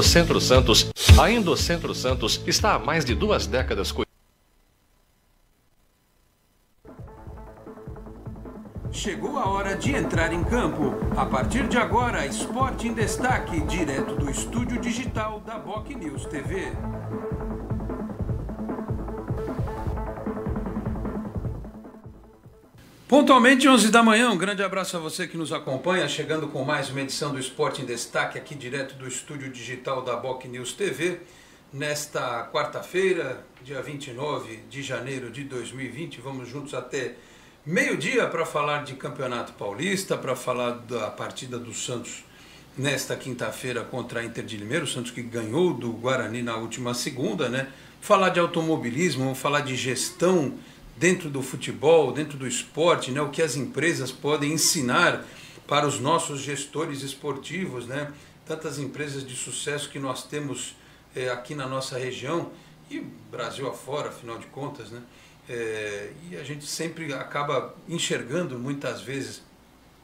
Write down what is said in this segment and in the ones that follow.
Centro Santos. A Indocentro Santos está há mais de duas décadas cuidando. Chegou a hora de entrar em campo. A partir de agora, Esporte em Destaque, direto do estúdio digital da Boc News TV. Pontualmente 11 da manhã, um grande abraço a você que nos acompanha, chegando com mais uma edição do Esporte em Destaque aqui direto do estúdio digital da Boc News TV. Nesta quarta-feira, dia 29 de janeiro de 2020, vamos juntos até meio-dia para falar de Campeonato Paulista, para falar da partida do Santos nesta quinta-feira contra a Inter de Limeira, o Santos que ganhou do Guarani na última segunda, né? Falar de automobilismo, falar de gestão dentro do futebol, dentro do esporte, né, o que as empresas podem ensinar para os nossos gestores esportivos, né? Tantas empresas de sucesso que nós temos é, aqui na nossa região e Brasil afora, afinal de contas, né? É, e a gente sempre acaba enxergando muitas vezes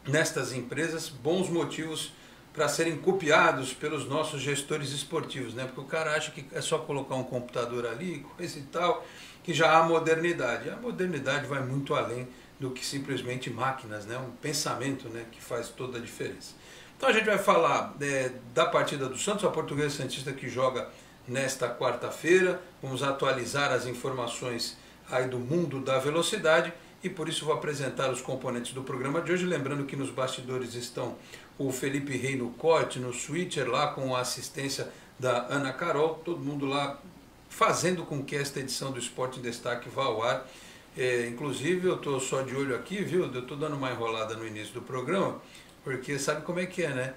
nestas empresas bons motivos para serem copiados pelos nossos gestores esportivos, né? Porque o cara acha que é só colocar um computador ali, coisa e tal, que já há modernidade. A modernidade vai muito além do que simplesmente máquinas, né? um pensamento né? que faz toda a diferença. Então a gente vai falar é, da partida do Santos, a portuguesa Santista que joga nesta quarta-feira. Vamos atualizar as informações aí do mundo da velocidade e por isso vou apresentar os componentes do programa de hoje. Lembrando que nos bastidores estão o Felipe Rei no corte, no switcher lá com a assistência da Ana Carol, todo mundo lá fazendo com que esta edição do Esporte em Destaque vá ao ar. É, inclusive, eu estou só de olho aqui, viu? Eu estou dando uma enrolada no início do programa, porque sabe como é que é, né?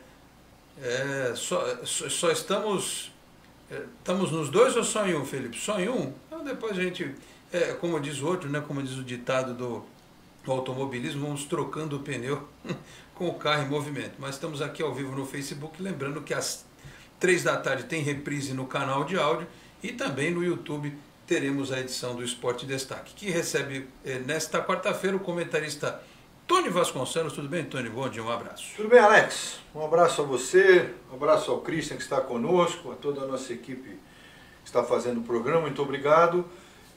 É, só, só, só, estamos. É, estamos nos dois ou só em um, Felipe? Só em um? Então depois a gente, é, como diz o outro, né? Como diz o ditado do, do automobilismo, vamos trocando o pneu com o carro em movimento. Mas estamos aqui ao vivo no Facebook, lembrando que às três da tarde tem reprise no canal de áudio e também no YouTube teremos a edição do Esporte Destaque, que recebe eh, nesta quarta-feira o comentarista Tony Vasconcelos. Tudo bem, Tony? Bom dia, um abraço. Tudo bem, Alex? Um abraço a você, um abraço ao Christian que está conosco, a toda a nossa equipe que está fazendo o programa, muito obrigado.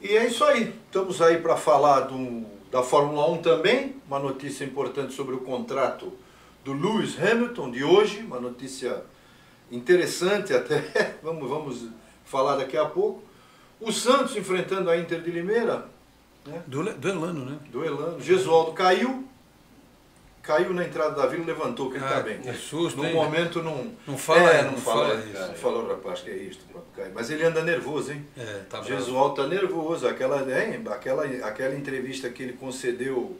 E é isso aí, estamos aí para falar do, da Fórmula 1 também, uma notícia importante sobre o contrato do Lewis Hamilton de hoje, uma notícia interessante até, vamos, vamos falar daqui a pouco. O Santos enfrentando a Inter de Limeira. Né? Duelando, né? Duelando. Gesualdo caiu. Caiu na entrada da vila levantou, que ele está ah, bem. É susto, No momento não. Não fala, é, não, não fala, fala isso. Cara, não falou, rapaz, que é isto. Mas ele anda nervoso, hein? É, tá Gesualdo está nervoso. Aquela, hein, aquela, aquela entrevista que ele concedeu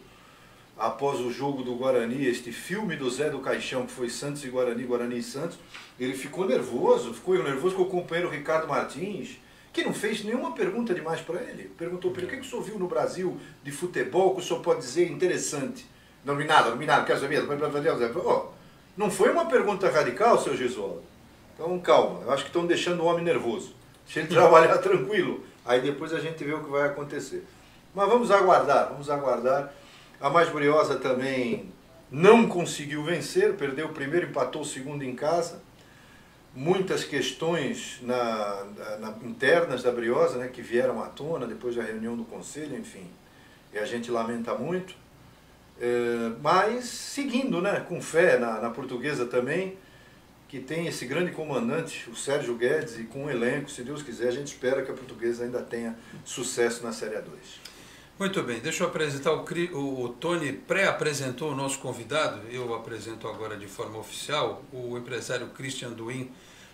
após o jogo do Guarani, este filme do Zé do Caixão, que foi Santos e Guarani, Guarani e Santos, ele ficou nervoso, ficou nervoso com o companheiro Ricardo Martins, que não fez nenhuma pergunta demais para ele. Perguntou para ele, o que, que o senhor viu no Brasil de futebol que o senhor pode dizer interessante? Não vi nada, não vi nada, quero saber. Oh, não foi uma pergunta radical, seu Gesualdo? Então, calma, eu acho que estão deixando o homem nervoso. Deixa ele trabalhar tranquilo. Aí depois a gente vê o que vai acontecer. Mas vamos aguardar, vamos aguardar. A mais briosa também não conseguiu vencer, perdeu o primeiro, empatou o segundo em casa. Muitas questões na, na, internas da Briosa né, que vieram à tona depois da reunião do conselho, enfim. E a gente lamenta muito. É, mas seguindo né, com fé na, na portuguesa também, que tem esse grande comandante, o Sérgio Guedes, e com um elenco, se Deus quiser, a gente espera que a portuguesa ainda tenha sucesso na Série A2. Muito bem, deixa eu apresentar o, o, o Tony pré-apresentou o nosso convidado, eu apresento agora de forma oficial, o empresário Christian Duin,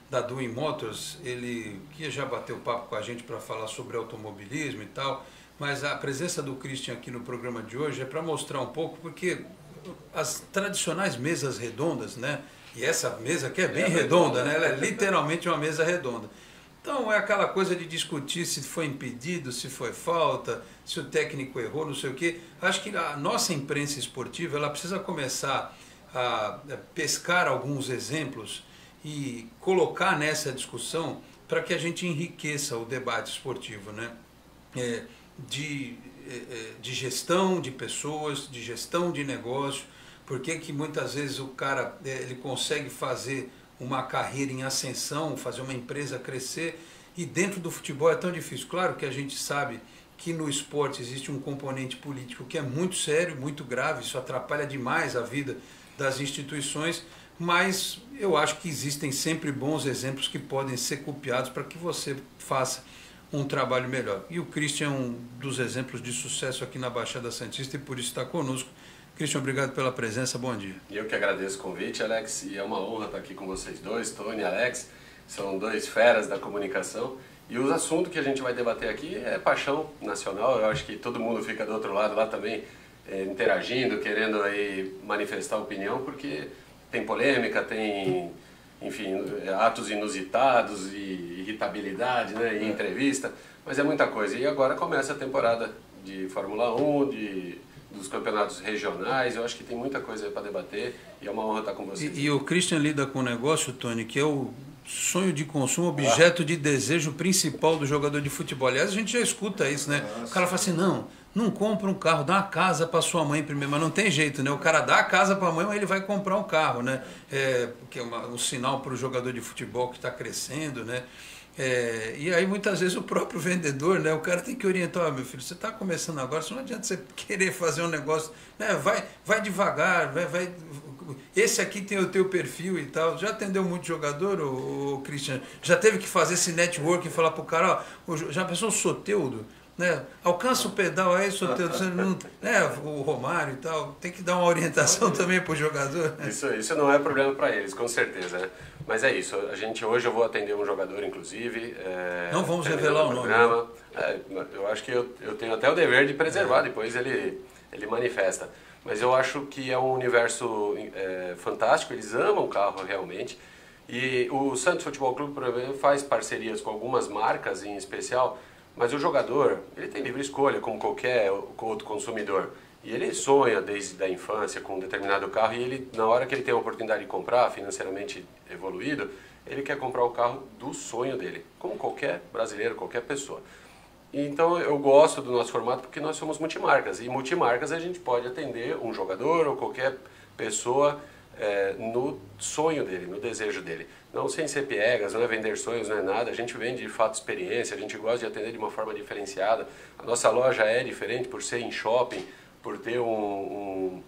da Duin Motors, ele que já bateu papo com a gente para falar sobre automobilismo e tal, mas a presença do Christian aqui no programa de hoje é para mostrar um pouco, porque as tradicionais mesas redondas, né? E essa mesa aqui é bem é redonda, né? Ela é literalmente uma mesa redonda. Então é aquela coisa de discutir se foi impedido, se foi falta, se o técnico errou, não sei o quê. Acho que a nossa imprensa esportiva ela precisa começar a pescar alguns exemplos e colocar nessa discussão para que a gente enriqueça o debate esportivo, né? É, de, é, é, de gestão de pessoas, de gestão de negócio, por que, que muitas vezes o cara é, ele consegue fazer uma carreira em ascensão, fazer uma empresa crescer. E dentro do futebol é tão difícil. Claro que a gente sabe que no esporte existe um componente político que é muito sério, muito grave, isso atrapalha demais a vida das instituições, mas eu acho que existem sempre bons exemplos que podem ser copiados para que você faça um trabalho melhor. E o Christian é um dos exemplos de sucesso aqui na Baixada Santista e por isso está conosco. Christian, obrigado pela presença, bom dia. Eu que agradeço o convite, Alex, e é uma honra estar aqui com vocês dois, Tony e Alex, são dois feras da comunicação. E o assunto que a gente vai debater aqui é paixão nacional. Eu acho que todo mundo fica do outro lado lá também é, interagindo, querendo aí manifestar opinião, porque tem polêmica, tem, enfim, atos inusitados e irritabilidade, né, e entrevista, mas é muita coisa. E agora começa a temporada de Fórmula 1, de dos campeonatos regionais, eu acho que tem muita coisa para debater e é uma honra estar com vocês. E, e o Christian lida com um negócio, Tony, que é o sonho de consumo, objeto de desejo principal do jogador de futebol. Aliás, a gente já escuta isso, né? O cara fala assim, não, não compra um carro, dá uma casa para sua mãe primeiro, mas não tem jeito, né? O cara dá a casa para a mãe, mas ele vai comprar um carro, né? É, que é uma, um sinal para o jogador de futebol que está crescendo, né? É, e aí muitas vezes o próprio vendedor, né, o cara tem que orientar, oh, meu filho, você está começando agora, não adianta você querer fazer um negócio, né, vai, vai devagar, vai, vai, esse aqui tem o teu perfil e tal. Já atendeu muito jogador, o, Christian? Já teve que fazer esse network e falar pro cara, ó, já pensou o Soteudo? Né? Alcança o pedal aí, Soteudo, você não, né? o Romário e tal. Tem que dar uma orientação também pro jogador. Isso, isso não é problema para eles, com certeza. Né? Mas é isso, a gente hoje eu vou atender um jogador, inclusive. É, não vamos revelar o nome. É, eu acho que eu, eu tenho até o dever de preservar, é. depois ele, ele manifesta. Mas eu acho que é um universo é, fantástico, eles amam o carro realmente. E o Santos Futebol Clube, faz parcerias com algumas marcas em especial, mas o jogador, ele tem livre escolha, como qualquer outro consumidor. E ele sonha desde a infância com um determinado carro e ele, na hora que ele tem a oportunidade de comprar, financeiramente evoluído, ele quer comprar o carro do sonho dele, como qualquer brasileiro, qualquer pessoa. Então eu gosto do nosso formato porque nós somos multimarcas e multimarcas a gente pode atender um jogador ou qualquer pessoa é, no sonho dele, no desejo dele. Não sem ser piegas, não é vender sonhos, não é nada. A gente vende de fato experiência, a gente gosta de atender de uma forma diferenciada. A nossa loja é diferente por ser em shopping, por ter um,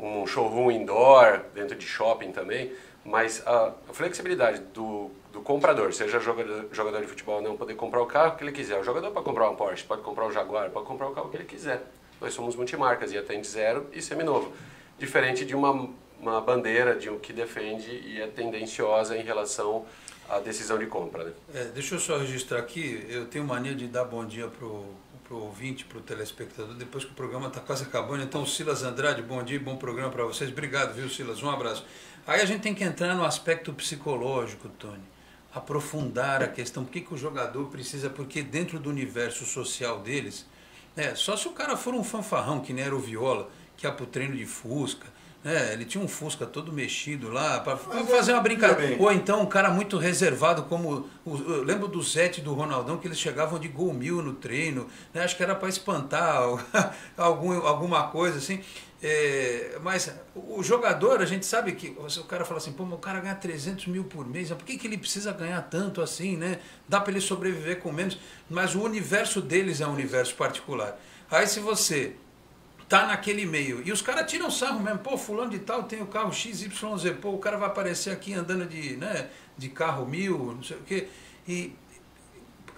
um, um showroom indoor dentro de shopping também. Mas a flexibilidade do, do comprador, seja jogador, jogador de futebol ou não, poder comprar o carro que ele quiser. O jogador pode comprar um Porsche, pode comprar um Jaguar, pode comprar o carro que ele quiser. Nós somos multimarcas e atende zero e seminovo. Diferente de uma, uma bandeira de um que defende e é tendenciosa em relação à decisão de compra. Né? É, deixa eu só registrar aqui, eu tenho mania de dar bom dia para o ouvinte, para o telespectador, depois que o programa está quase acabando. Então, Silas Andrade, bom dia, bom programa para vocês. Obrigado, viu, Silas? Um abraço. Aí a gente tem que entrar no aspecto psicológico, Tony. Aprofundar a questão. Por que, o jogador precisa? Porque dentro do universo social deles, né, só se o cara for um fanfarrão, que nem era o Viola, que ia pro treino de Fusca, é, ele tinha um Fusca todo mexido lá, para fazer uma brincadeira. Ou então um cara muito reservado, como. Lembro do Zete e do Ronaldão, que eles chegavam de gol mil no treino, né? acho que era para espantar algum, alguma coisa assim. É, mas o jogador, a gente sabe que o cara fala assim, pô, o cara ganha 300 mil por mês, por que, que ele precisa ganhar tanto assim, né? Dá para ele sobreviver com menos, mas o universo deles é um universo particular. Aí se você tá naquele meio. E os caras tiram sarro mesmo. Pô, fulano de tal tem o carro XYZ. Pô, o cara vai aparecer aqui andando de, né, de carro mil, não sei o quê. E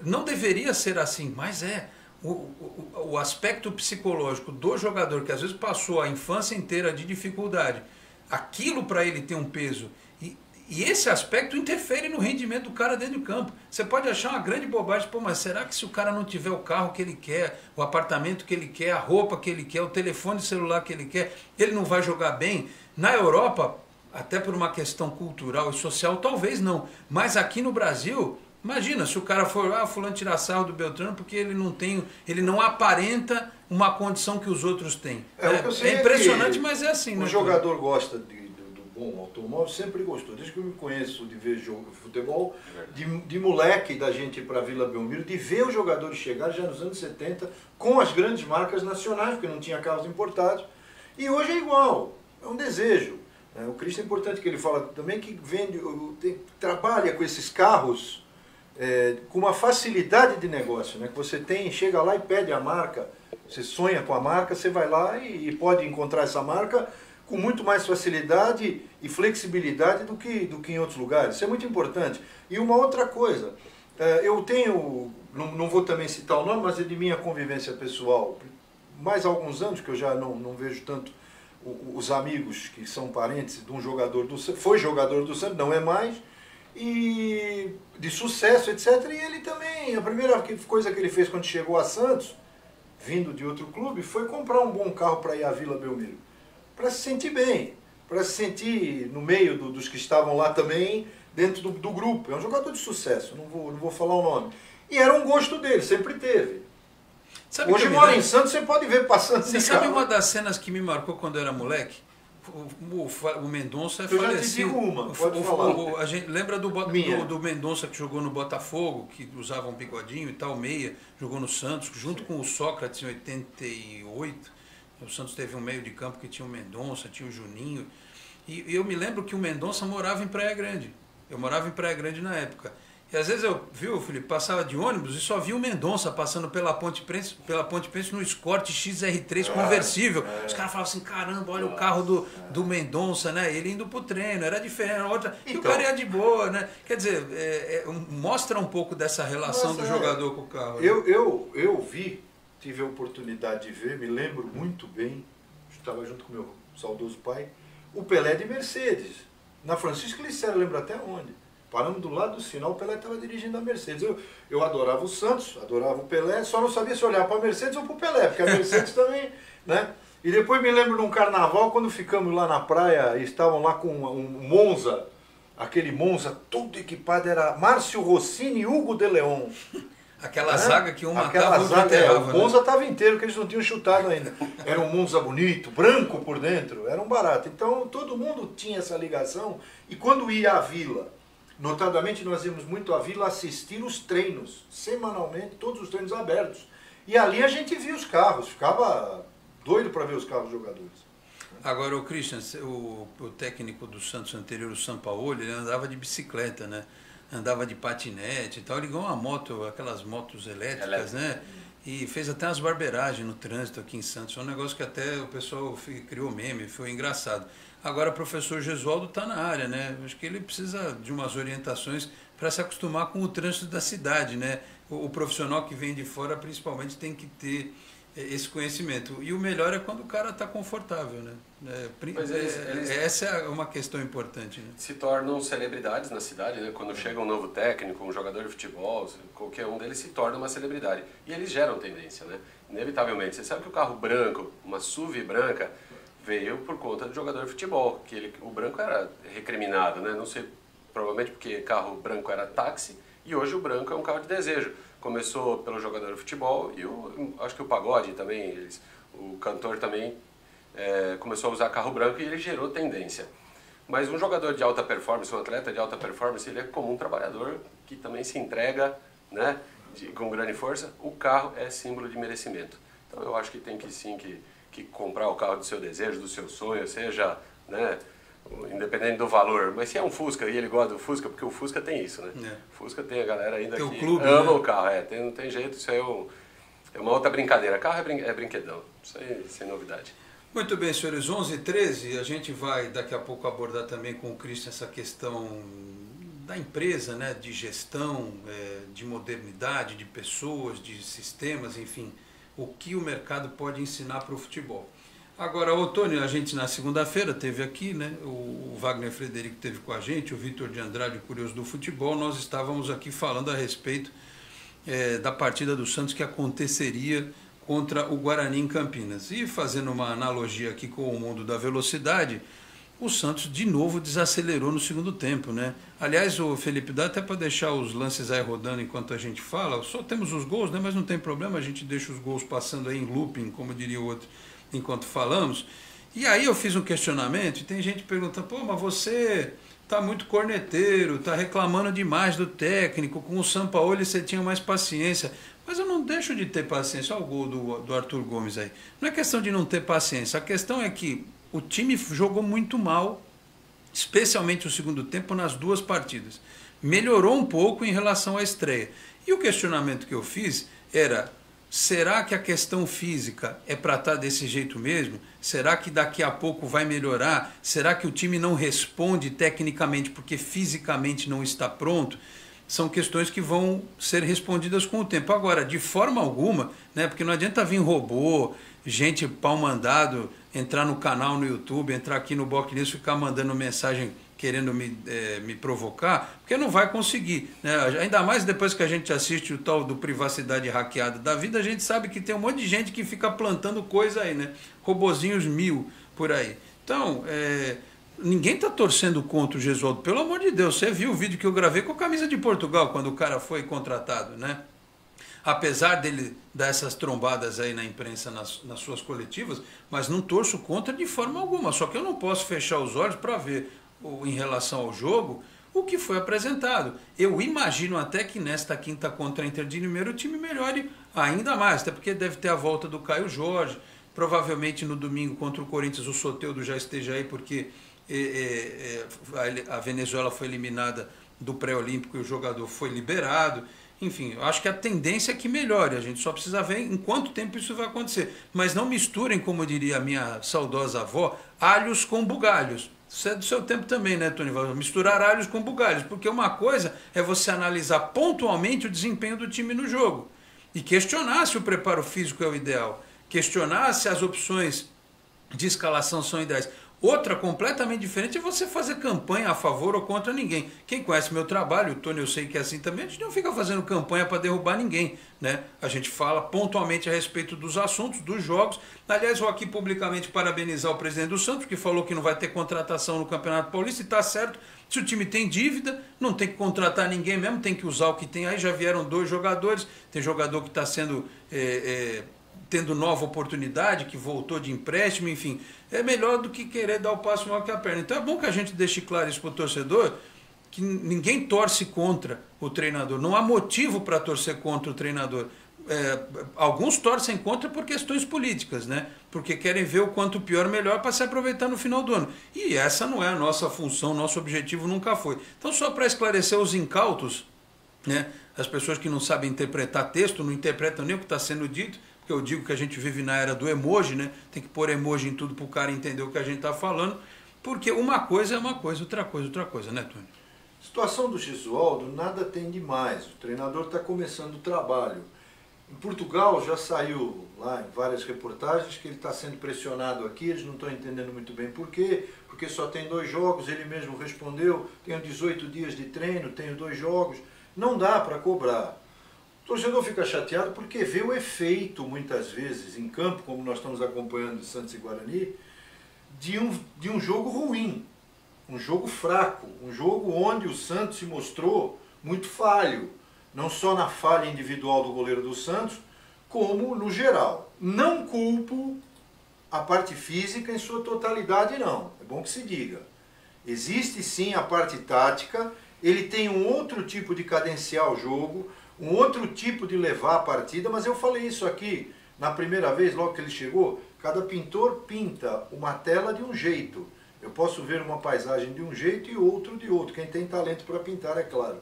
não deveria ser assim, mas é. O, o, o aspecto psicológico do jogador, que às vezes passou a infância inteira de dificuldade, aquilo para ele tem um peso e esse aspecto interfere no rendimento do cara dentro do campo. Você pode achar uma grande bobagem, pô, mas será que se o cara não tiver o carro que ele quer, o apartamento que ele quer, a roupa que ele quer, o telefone celular que ele quer, ele não vai jogar bem? Na Europa, até por uma questão cultural e social, talvez não. Mas aqui no Brasil, imagina se o cara for, ah, fulano tirar sarro do Beltrano porque ele não tem, ele não aparenta uma condição que os outros têm. É, é, é impressionante, mas é assim. O né, jogador gosta de bom automóvel, sempre gostou. Desde que eu me conheço de ver jogo de futebol, de, de moleque da gente ir para Vila Belmiro, de ver os jogadores chegar já nos anos 70 com as grandes marcas nacionais, porque não tinha carros importados. E hoje é igual, é um desejo. O Cristo é importante que ele fala também que vende, tem, trabalha com esses carros é, com uma facilidade de negócio, né? Que você tem, chega lá e pede a marca, você sonha com a marca, você vai lá e, e pode encontrar essa marca com muito mais facilidade e flexibilidade do que, do que em outros lugares. Isso é muito importante. E uma outra coisa, é, eu tenho, não, não vou também citar o nome, mas é de minha convivência pessoal, mais alguns anos que eu já não, não vejo tanto os amigos que são parentes de um jogador do foi jogador do Santos, não é mais, e de sucesso, etc. E ele também, a primeira coisa que ele fez quando chegou a Santos, vindo de outro clube, foi comprar um bom carro para ir à Vila Belmiro. Para se sentir bem, para se sentir no meio do, dos que estavam lá também, dentro do, do, grupo. É um jogador de sucesso, não vou, não vou falar o nome. E era um gosto dele, sempre teve. Sabe Hoje mora em Santos, você pode ver passando Você sabe carro. uma das cenas que me marcou quando eu era moleque? O, o, o Mendonça é eu falecido. Digo uma, pode o, falar. O, a gente, lembra do, do, do Mendonça que jogou no Botafogo, que usava um bigodinho e tal, meia, jogou no Santos, junto Sim. com o Sócrates em 88. O Santos teve um meio de campo que tinha o Mendonça, tinha o Juninho. E, eu me lembro que o Mendonça morava em Praia Grande. Eu morava em Praia Grande na época. E às vezes eu, viu, Felipe, passava de ônibus e só via o Mendonça passando pela Ponte Prensa, pela Ponte Prensa no Escort XR3 conversível. É, é. Os caras falavam assim, caramba, olha o carro do, do Mendonça, né? Ele indo pro treino, era diferente, outra. Então, e o então. cara ia de boa, né? Quer dizer, é, é, mostra um pouco dessa relação do é. jogador com o carro. Eu, né? eu, eu vi, tive a oportunidade de ver, me lembro muito bem, estava junto com meu saudoso pai, o Pelé de Mercedes. Na Francisco Licera, lembro até onde Paramos do lado do sinal, o Pelé estava dirigindo a Mercedes. Eu, eu adorava o Santos, adorava o Pelé, só não sabia se olhar para a Mercedes ou para o Pelé, porque a Mercedes também, né? E depois me lembro de um carnaval, quando ficamos lá na praia estavam lá com um Monza, aquele Monza todo equipado, era Márcio Rossini e Hugo de Leon. Aquela é? zaga que um Aquela matava, zaga, é, O né? Monza estava inteiro, que eles não tinham chutado ainda. Era um Monza bonito, branco por dentro, era um barato. Então todo mundo tinha essa ligação. E quando ia à vila, Notadamente, nós íamos muito à vila assistir os treinos, semanalmente, todos os treinos abertos. E ali a gente via os carros, ficava doido para ver os carros jogadores. Agora, o Christian, o, o técnico do Santos anterior, o Sampaoli, ele andava de bicicleta, né? Andava de patinete e tal. Ligou uma moto, aquelas motos elétricas, né? E fez até umas barberagens no trânsito aqui em Santos. Foi um negócio que até o pessoal criou meme, foi engraçado. Agora, o professor Gesualdo está na área, né? Acho que ele precisa de umas orientações para se acostumar com o trânsito da cidade, né? O, o, profissional que vem de fora, principalmente, tem que ter é, esse conhecimento. E o melhor é quando o cara está confortável, né? É, eles, é, eles, essa é uma questão importante. Né? Se tornam celebridades na cidade, né? Quando chega um novo técnico, um jogador de futebol, qualquer um deles se torna uma celebridade. E eles geram tendência, né? Inevitavelmente. Você sabe que o carro branco, uma SUV branca, veio por conta do jogador de futebol, que ele, o branco era recriminado, né? Não sei, provavelmente porque carro branco era táxi e hoje o branco é um carro de desejo. Começou pelo jogador de futebol e o, acho que o pagode também, eles, o cantor também é, começou a usar carro branco e ele gerou tendência. Mas um jogador de alta performance, um atleta de alta performance, ele é como um trabalhador que também se entrega, né, de, com grande força. O carro é símbolo de merecimento. Então eu acho que tem que sim que que comprar o carro do seu desejo, do seu sonho, seja, né, independente do valor. Mas se é um Fusca e ele gosta do Fusca, porque o Fusca tem isso, né? É. Fusca tem a galera ainda tem que clube, ama né? o carro, é, tem, não tem jeito, isso é, um, é uma outra brincadeira. Carro é, brin é brinquedão, isso aí sem novidade. Muito bem, senhores, 11 e 13, a gente vai daqui a pouco abordar também com o Cristian essa questão da empresa, né, de gestão, é, de modernidade, de pessoas, de sistemas, enfim o que o mercado pode ensinar para o futebol. Agora, o Tônio, a gente na segunda-feira teve aqui, né? O Wagner Frederico teve com a gente, o Vitor de Andrade, curioso do futebol. Nós estávamos aqui falando a respeito é, da partida do Santos que aconteceria contra o Guarani em Campinas. E fazendo uma analogia aqui com o mundo da velocidade, o Santos de novo desacelerou no segundo tempo, né? Aliás, o Felipe, dá até para deixar os lances aí rodando enquanto a gente fala. Só temos os gols, né? Mas não tem problema, a gente deixa os gols passando aí em looping, como diria o outro, enquanto falamos. E aí eu fiz um questionamento e tem gente perguntando: pô, mas você tá muito corneteiro, tá reclamando demais do técnico. Com o Sampaoli você tinha mais paciência. Mas eu não deixo de ter paciência. Olha o gol do, do Arthur Gomes aí. Não é questão de não ter paciência. A questão é que o time jogou muito mal especialmente o segundo tempo nas duas partidas. Melhorou um pouco em relação à estreia. E o questionamento que eu fiz era: será que a questão física é para estar tá desse jeito mesmo? Será que daqui a pouco vai melhorar? Será que o time não responde tecnicamente porque fisicamente não está pronto? São questões que vão ser respondidas com o tempo. Agora, de forma alguma, né, porque não adianta vir robô, gente pau mandado, entrar no canal no YouTube, entrar aqui no Boc News, ficar mandando mensagem querendo me, é, me provocar, porque não vai conseguir. Né? Ainda mais depois que a gente assiste o tal do privacidade hackeada da vida, a gente sabe que tem um monte de gente que fica plantando coisa aí, né? Robozinhos mil por aí. Então, é, ninguém está torcendo contra o Gesualdo, pelo amor de Deus. Você viu o vídeo que eu gravei com a camisa de Portugal, quando o cara foi contratado, né? Apesar dele dar essas trombadas aí na imprensa, nas, nas suas coletivas, mas não torço contra de forma alguma. Só que eu não posso fechar os olhos para ver em relação ao jogo, o que foi apresentado. Eu imagino até que nesta quinta contra a Inter de Limeira o time melhore ainda mais, até porque deve ter a volta do Caio Jorge. Provavelmente no domingo contra o Corinthians o Soteudo já esteja aí, porque é, é, a Venezuela foi eliminada do pré-olímpico e o jogador foi liberado. Enfim, eu acho que a tendência é que melhore. A gente só precisa ver em quanto tempo isso vai acontecer. Mas não misturem, como diria a minha saudosa avó, alhos com bugalhos. Isso é do seu tempo também, né, Tony? Misturar alhos com bugalhos. Porque uma coisa é você analisar pontualmente o desempenho do time no jogo. E questionar se o preparo físico é o ideal. Questionar se as opções de escalação são ideais. Outra completamente diferente é você fazer campanha a favor ou contra ninguém. Quem conhece meu trabalho, o Tony eu sei que é assim também, a gente não fica fazendo campanha para derrubar ninguém. Né? A gente fala pontualmente a respeito dos assuntos, dos jogos. Aliás, vou aqui publicamente parabenizar o presidente do Santos, que falou que não vai ter contratação no Campeonato Paulista, e está certo. Se o time tem dívida, não tem que contratar ninguém mesmo, tem que usar o que tem aí. Já vieram dois jogadores, tem jogador que está sendo. É, é, tendo nova oportunidade, que voltou de empréstimo, enfim, é melhor do que querer dar o passo maior que a perna. Então é bom que a gente deixe claro isso para o torcedor, que ninguém torce contra o treinador, não há motivo para torcer contra o treinador. É, alguns torcem contra por questões políticas, né? Porque querem ver o quanto pior melhor para se aproveitar no final do ano. E essa não é a nossa função, nosso objetivo nunca foi. Então, só para esclarecer os incautos, né? As pessoas que não sabem interpretar texto, não interpretam nem o que está sendo dito, porque eu digo que a gente vive na era do emoji, né? Tem que pôr emoji em tudo para o cara entender o que a gente está falando, porque uma coisa é uma coisa, outra coisa é outra coisa, né, Tony? Situação do Gisualdo, nada tem demais. O treinador está começando o trabalho. Em Portugal já saiu lá em várias reportagens que ele está sendo pressionado aqui, eles não estão entendendo muito bem por quê, porque só tem dois jogos, ele mesmo respondeu, tenho 18 dias de treino, tenho dois jogos, não dá para cobrar. Torcedor fica chateado porque vê o efeito, muitas vezes, em campo, como nós estamos acompanhando de Santos e Guarani, de um, de um jogo ruim, um jogo fraco, um jogo onde o Santos se mostrou muito falho, não só na falha individual do goleiro do Santos, como no geral. Não culpo a parte física em sua totalidade, não. É bom que se diga. Existe sim a parte tática, ele tem um outro tipo de cadenciar o jogo, um outro tipo de levar a partida, mas eu falei isso aqui na primeira vez, logo que ele chegou. Cada pintor pinta uma tela de um jeito. Eu posso ver uma paisagem de um jeito e outro de outro. Quem tem talento para pintar, é claro.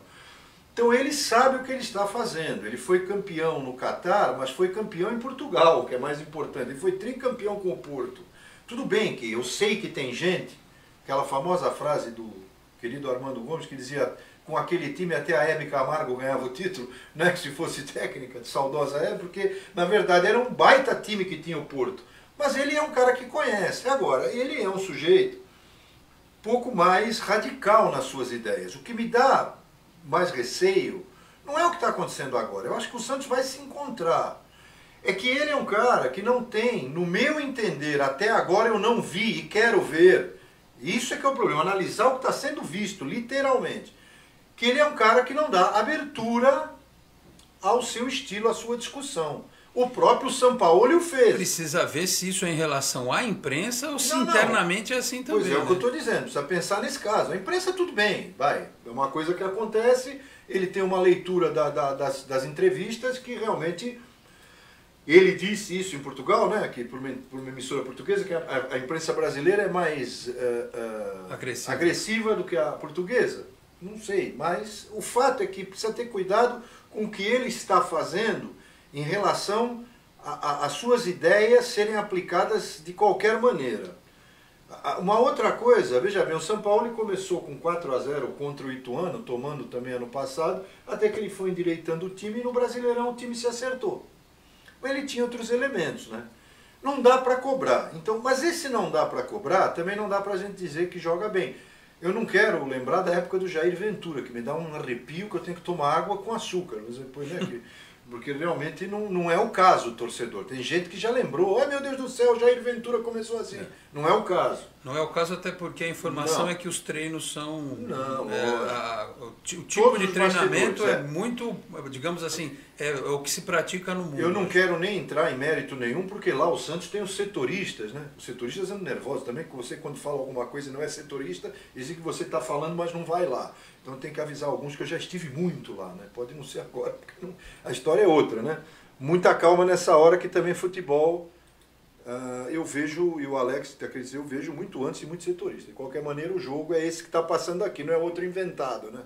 Então ele sabe o que ele está fazendo. Ele foi campeão no Catar, mas foi campeão em Portugal, que é mais importante. Ele foi tricampeão com o Porto. Tudo bem que eu sei que tem gente, aquela famosa frase do querido Armando Gomes que dizia com aquele time até a Hebe Camargo ganhava o título, é que se fosse técnica, de saudosa Hebe, porque na verdade era um baita time que tinha o Porto. Mas ele é um cara que conhece. Agora, ele é um sujeito pouco mais radical nas suas ideias. O que me dá mais receio não é o que está acontecendo agora. Eu acho que o Santos vai se encontrar. É que ele é um cara que não tem, no meu entender, até agora eu não vi e quero ver. Isso é que é o problema, analisar o que está sendo visto, literalmente que ele é um cara que não dá abertura ao seu estilo, à sua discussão. O próprio São Paulo o fez. Precisa ver se isso é em relação à imprensa ou se não, internamente é assim também. Pois é, né? o que eu estou dizendo, precisa pensar nesse caso. A imprensa tudo bem, vai. É uma coisa que acontece, ele tem uma leitura da, da, das, das entrevistas que realmente Ele disse isso em Portugal, né, que por uma, por uma emissora portuguesa, que a, a imprensa brasileira é mais uh, uh, agressiva. agressiva do que a portuguesa. Não sei, mas o fato é que precisa ter cuidado com o que ele está fazendo em relação às suas ideias serem aplicadas de qualquer maneira. Uma outra coisa, veja bem, o São Paulo começou com 4 a 0 contra o Ituano, tomando também ano passado, até que ele foi endireitando o time e no Brasileirão o time se acertou. Mas ele tinha outros elementos, né? Não dá para cobrar. Então, mas esse não dá para cobrar, também não dá para a gente dizer que joga bem. Eu não quero lembrar da época do Jair Ventura, que me dá um arrepio que eu tenho que tomar água com açúcar. Mas depois, né, que, porque realmente não, não é o caso, torcedor. Tem gente que já lembrou, ai meu Deus do céu, Jair Ventura começou assim. É. Não é o caso. Não é o caso até porque a informação não. é que os treinos são... Não, é, a, o, o, tipo de treinamento é, é, muito, digamos assim, é, é, o que se pratica no mundo. Eu não quero nem entrar em mérito nenhum, porque lá o Santos tem os setoristas, né? Os setoristas andam nervosos também, que você quando fala alguma coisa e não é setorista, dizem que você está falando, mas não vai lá. Então tem que avisar alguns que eu já estive muito lá, né? Pode não ser agora, porque não... a história é outra, né? Muita calma nessa hora que também futebol uh, eu vejo, e o Alex quer dizer, eu vejo muito antes e muito setorista. De qualquer maneira, o jogo é esse que está passando aqui, não é outro inventado, né?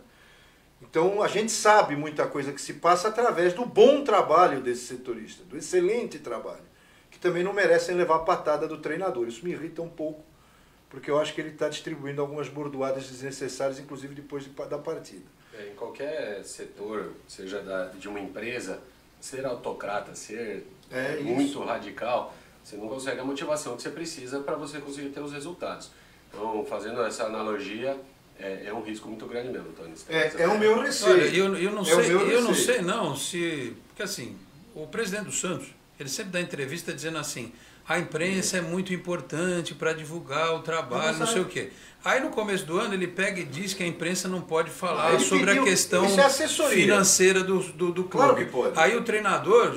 Então a gente sabe muita coisa que se passa através do bom trabalho desse setorista, do excelente trabalho, que também não merecem levar patada do treinador. Isso me irrita um pouco porque eu acho que ele está distribuindo algumas bordoadas desnecessárias, inclusive depois de, da partida. É, em qualquer setor, seja da, de uma empresa, ser autocrata, ser é muito radical, você não consegue a motivação que você precisa para você conseguir ter os resultados. Então, fazendo essa analogia, é, é um risco muito grande mesmo, Tony. É, é o meu receio. Olha, eu, eu não é sei, eu não sei não se, porque assim, o presidente do Santos, ele sempre dá entrevista dizendo assim, a imprensa é muito importante para divulgar o trabalho, não, não sei o quê. Aí no começo do ano ele pega e diz que a imprensa não pode falar ele sobre pediu, a questão é financeira do, do, do, clube. Claro que pode. Aí o treinador,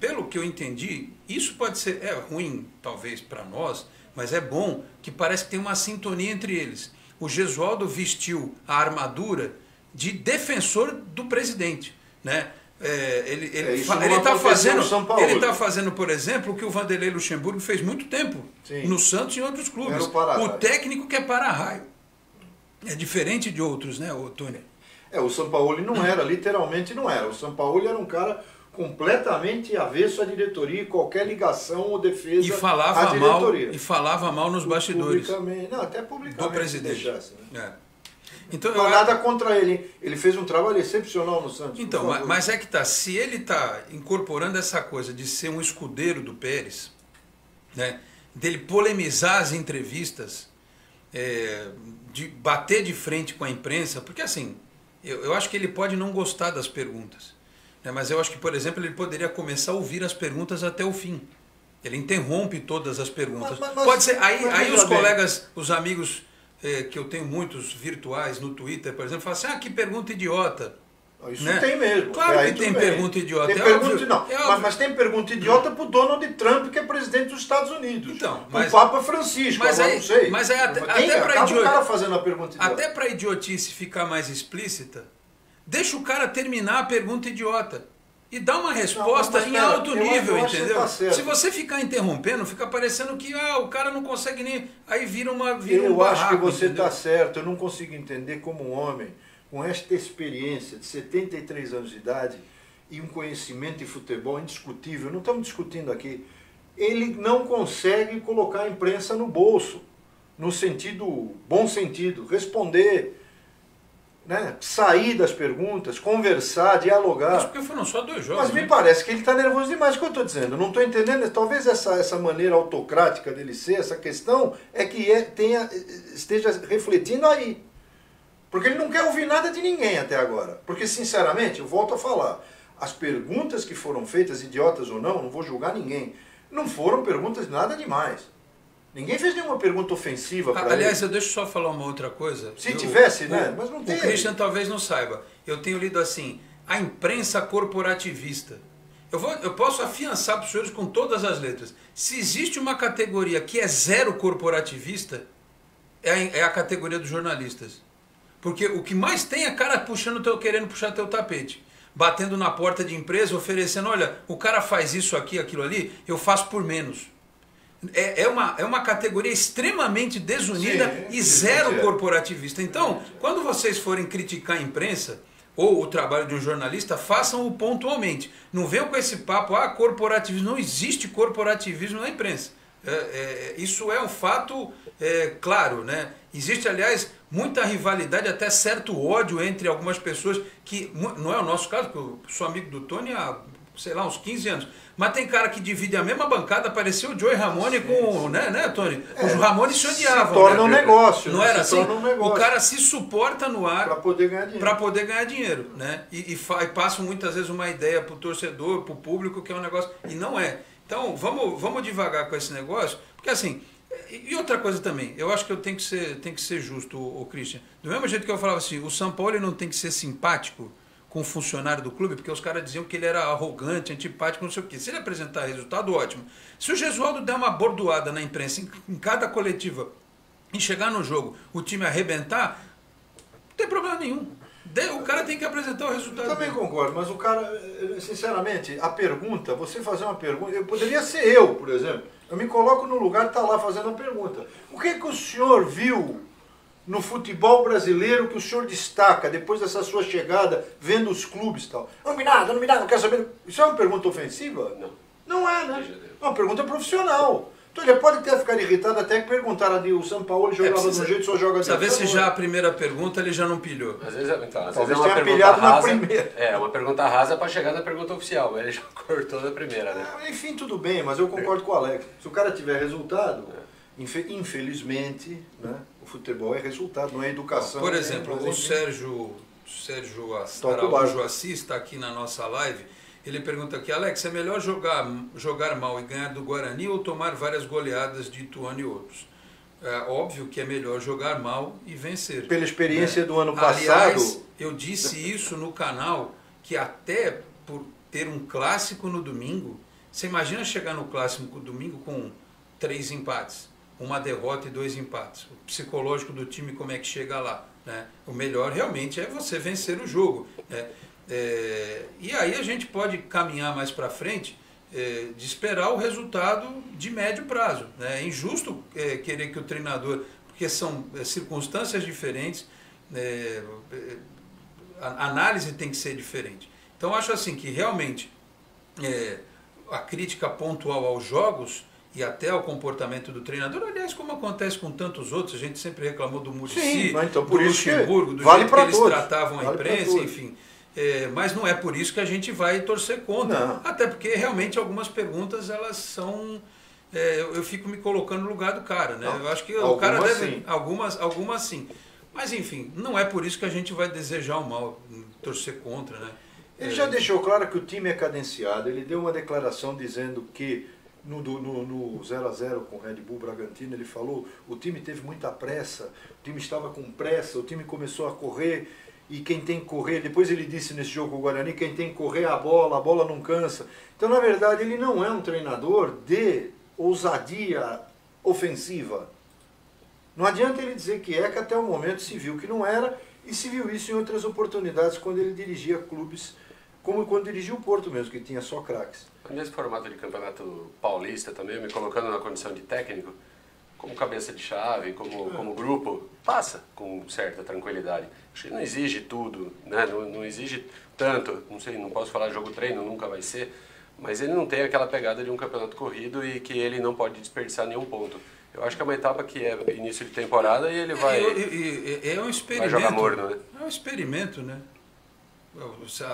pelo que eu entendi, isso pode ser é ruim talvez para nós, mas é bom que parece que tem uma sintonia entre eles. O Gesualdo vestiu a armadura de defensor do presidente, né? É, ele ele é, está fazendo ele está fazendo por exemplo o que o Vanderlei Luxemburgo fez muito tempo Sim. no Santos e em outros clubes. O, técnico quer para raio é diferente de outros né o Tony? É o São Paulo não era literalmente não era. O São Paulo era um cara completamente avesso à diretoria e qualquer ligação ou defesa e falava à diretoria. mal, e falava mal nos bastidores. não até publicamente do presidente. deixasse, né? é. Então, não, nada contra ele. Ele fez um trabalho excepcional no Santos. Então, mas, mas, é que tá. Se ele está incorporando essa coisa de ser um escudeiro do Pérez, né, dele polemizar as entrevistas, é, de bater de frente com a imprensa, porque assim, eu, eu acho que ele pode não gostar das perguntas. Né, mas eu acho que, por exemplo, ele poderia começar a ouvir as perguntas até o fim. Ele interrompe todas as perguntas. Mas, mas, pode ser. Aí, aí os colegas, os amigos é, que eu tenho muitos virtuais no Twitter, por exemplo, falam assim, ah, que pergunta idiota. Isso né? tem mesmo. Claro que tem pergunta idiota. Tem é pergunta, óbvio, não, é mas, mas, tem pergunta idiota para o Donald Trump, que é presidente dos Estados Unidos. Então, mas, o Papa Francisco, mas aí, não sei. Mas aí até, até para idiot... cara fazendo a pergunta idiota. Até para idiotice ficar mais explícita, deixa o cara terminar a pergunta idiota e dá uma resposta não, em alto nível, entendeu? Tá Se você ficar interrompendo, fica parecendo que ah, o cara não consegue nem. Aí vira uma. Vira eu um barraco, acho que você está certo. Eu não consigo entender como um homem com esta experiência de 73 anos de idade e um conhecimento de futebol indiscutível, não estamos discutindo aqui, ele não consegue colocar a imprensa no bolso, no sentido, bom sentido, responder né, sair das perguntas, conversar, dialogar. Mas porque foram só dois jogos. Mas me né? parece que ele está nervoso demais, o que eu estou dizendo. não estou entendendo, talvez essa, essa maneira autocrática dele ser, essa questão, é que é, tenha, esteja refletindo aí. Porque ele não quer ouvir nada de ninguém até agora. Porque, sinceramente, eu volto a falar, as perguntas que foram feitas, idiotas ou não, não vou julgar ninguém, não foram perguntas nada demais. Ninguém fez nenhuma pergunta ofensiva para ele. Aliás, eu deixo só falar uma outra coisa. Se eu, tivesse, né? Mas não tem. O Christian talvez não saiba. Eu tenho lido assim, a imprensa corporativista. Eu, vou, eu posso afiançar para os senhores com todas as letras. Se existe uma categoria que é zero corporativista, é a, é a categoria dos jornalistas. Porque o que mais tem é cara puxando teu, querendo puxar teu tapete. batendo na porta de empresa, oferecendo, olha, o cara faz isso aqui, aquilo ali, eu faço por menos. É, é, uma, é uma categoria extremamente desunida Sim, e zero corporativista. Então, quando vocês forem criticar a imprensa ou o trabalho de um jornalista, façam-o pontualmente. Não venham com esse papo, ah, corporativismo. Não existe corporativismo na imprensa. É, é, isso é um fato é, claro, né? Existe, aliás, muita rivalidade, até certo ódio entre algumas pessoas que não é o nosso caso, porque eu sou amigo do Tony há, sei lá, uns 15 anos. Mas tem cara que divide a mesma bancada, pareceu o Joey Ramone com, né, né, Tony? Os Ramone se odiavam. se torna né? um negócio, Não era assim? um negócio. O cara se suporta no ar Para poder ganhar dinheiro. para poder ganhar dinheiro, né? E, e, e passam muitas vezes uma ideia para o torcedor, para o público, que é um negócio. E não é. Então, vamos, vamos devagar com esse negócio, porque assim. E outra coisa também, eu acho que eu tenho que ser, tenho que ser justo, o, Christian. Do mesmo jeito que eu falava assim, o São Paulo não tem que ser simpático com o funcionário do clube, porque os caras diziam que ele era arrogante, antipático, não sei o quê. Se ele apresentar resultado, ótimo. Se o Gesualdo der uma bordoada na imprensa, em, em cada coletiva, e chegar no jogo, o time arrebentar, não tem problema nenhum. O cara tem que apresentar o resultado. Eu também dele. concordo, mas o cara, sinceramente, a pergunta, você fazer uma pergunta, eu poderia ser eu, por exemplo. Eu me coloco no lugar de estar lá fazendo a pergunta. O que, que o senhor viu no futebol brasileiro que o senhor destaca depois dessa sua chegada, vendo os clubes e tal? Não me nada, não me nada, não quero saber. Isso é uma pergunta ofensiva? Não. Não é, né? É uma pergunta profissional. Então ele pode ter ficado irritado até que perguntaram ali, o São Paulo jogava de precisa- um jeito, só joga de Precisa ver se outro. já a primeira pergunta ele já não pilhou. Às vezes, é- então, às Talvez vezes é uma tenha pergunta rasa. primeira. É, uma pergunta rasa para chegar na pergunta oficial, mas ele já cortou na primeira, né? Ah, Enfim, tudo bem, mas eu concordo com o Alex. Se o cara tiver resultado, infe- infelizmente, né, o futebol é resultado, não é educação. Por né, exemplo, mas o. Sérgio, Sérgio Araújo. Assis está aqui na nossa live. Ele pergunta aqui, Alex, é melhor jogar, jogar mal e ganhar do Guarani ou tomar várias goleadas de Ituano e outros? É óbvio que é melhor jogar mal e vencer. Pela experiência do ano Aliás, passado, eu disse isso no canal, que até por ter um clássico no domingo, você imagina chegar no clássico domingo com três empates, uma derrota e dois empates. O psicológico do time, como é que chega lá? Né? O melhor realmente é você vencer o jogo. Né? É, e aí a gente pode caminhar mais para frente é, de esperar o resultado de médio prazo. né? É injusto é, querer que o treinador, porque são é, circunstâncias diferentes, é, é, a análise tem que ser diferente. Então acho assim que realmente é, a crítica pontual aos jogos e até ao comportamento do treinador, aliás, como acontece com tantos outros, a gente sempre reclamou do mas então do Luxemburgo, do vale jeito que eles todos, tratavam a vale imprensa, enfim. É, mas não é por isso que a gente vai torcer contra. Não. Até porque realmente algumas perguntas elas são. é, eu, eu fico me colocando no lugar do cara, né? Não, eu acho que o cara algumas deve. sim. Algumas, algumas sim. Mas enfim, não é por isso que a gente vai desejar o mal, torcer contra, né? ele É, já deixou claro que o time é cadenciado. Ele deu uma declaração dizendo que no, no 0 a 0 com o Red Bull Bragantino, ele falou o time teve muita pressa, o time estava com pressa, o time começou a correr e quem tem que correr, depois ele disse nesse jogo com o Guarani, quem tem que correr é a bola, a bola não cansa. Então, na verdade, ele não é um treinador de ousadia ofensiva. Não adianta ele dizer que é, que até o momento se viu que não era, e se viu isso em outras oportunidades quando ele dirigia clubes, como quando dirigiu o Porto mesmo, que tinha só craques. Nesse formato de campeonato paulista também, me colocando na condição de técnico, como cabeça de chave, como, como grupo, passa com certa tranquilidade. Acho que não exige tudo, né? não, não exige tanto, não sei, não posso falar jogo treino, nunca vai ser, mas ele não tem aquela pegada de um campeonato corrido e que ele não pode desperdiçar nenhum ponto. Eu acho que é uma etapa que é início de temporada e ele vai... É, e- e- é um experimento. jogar morno, né? É um experimento, né?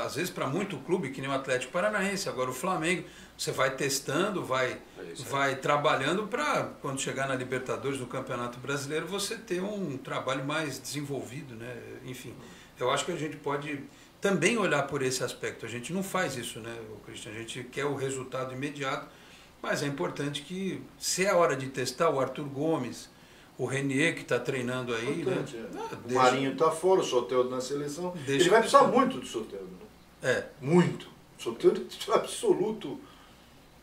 Às vezes para muito clube, que nem o Atlético Paranaense, agora o Flamengo, você vai testando, vai, É vai trabalhando para quando chegar na Libertadores, no Campeonato Brasileiro, você ter um trabalho mais desenvolvido, né? Enfim, eu acho que a gente pode também olhar por esse aspecto. A gente não faz isso, né, o Cristian? A gente quer o resultado imediato, mas é importante que, se é hora de testar, o Arthur Gomes, o Renier que está treinando aí, Importante, né? é. Ah, O Marinho está fora, o Soteldo na seleção. Deixa- Ele vai precisar muito do Soteldo. Né? É, Muito. O Soteldo é absoluto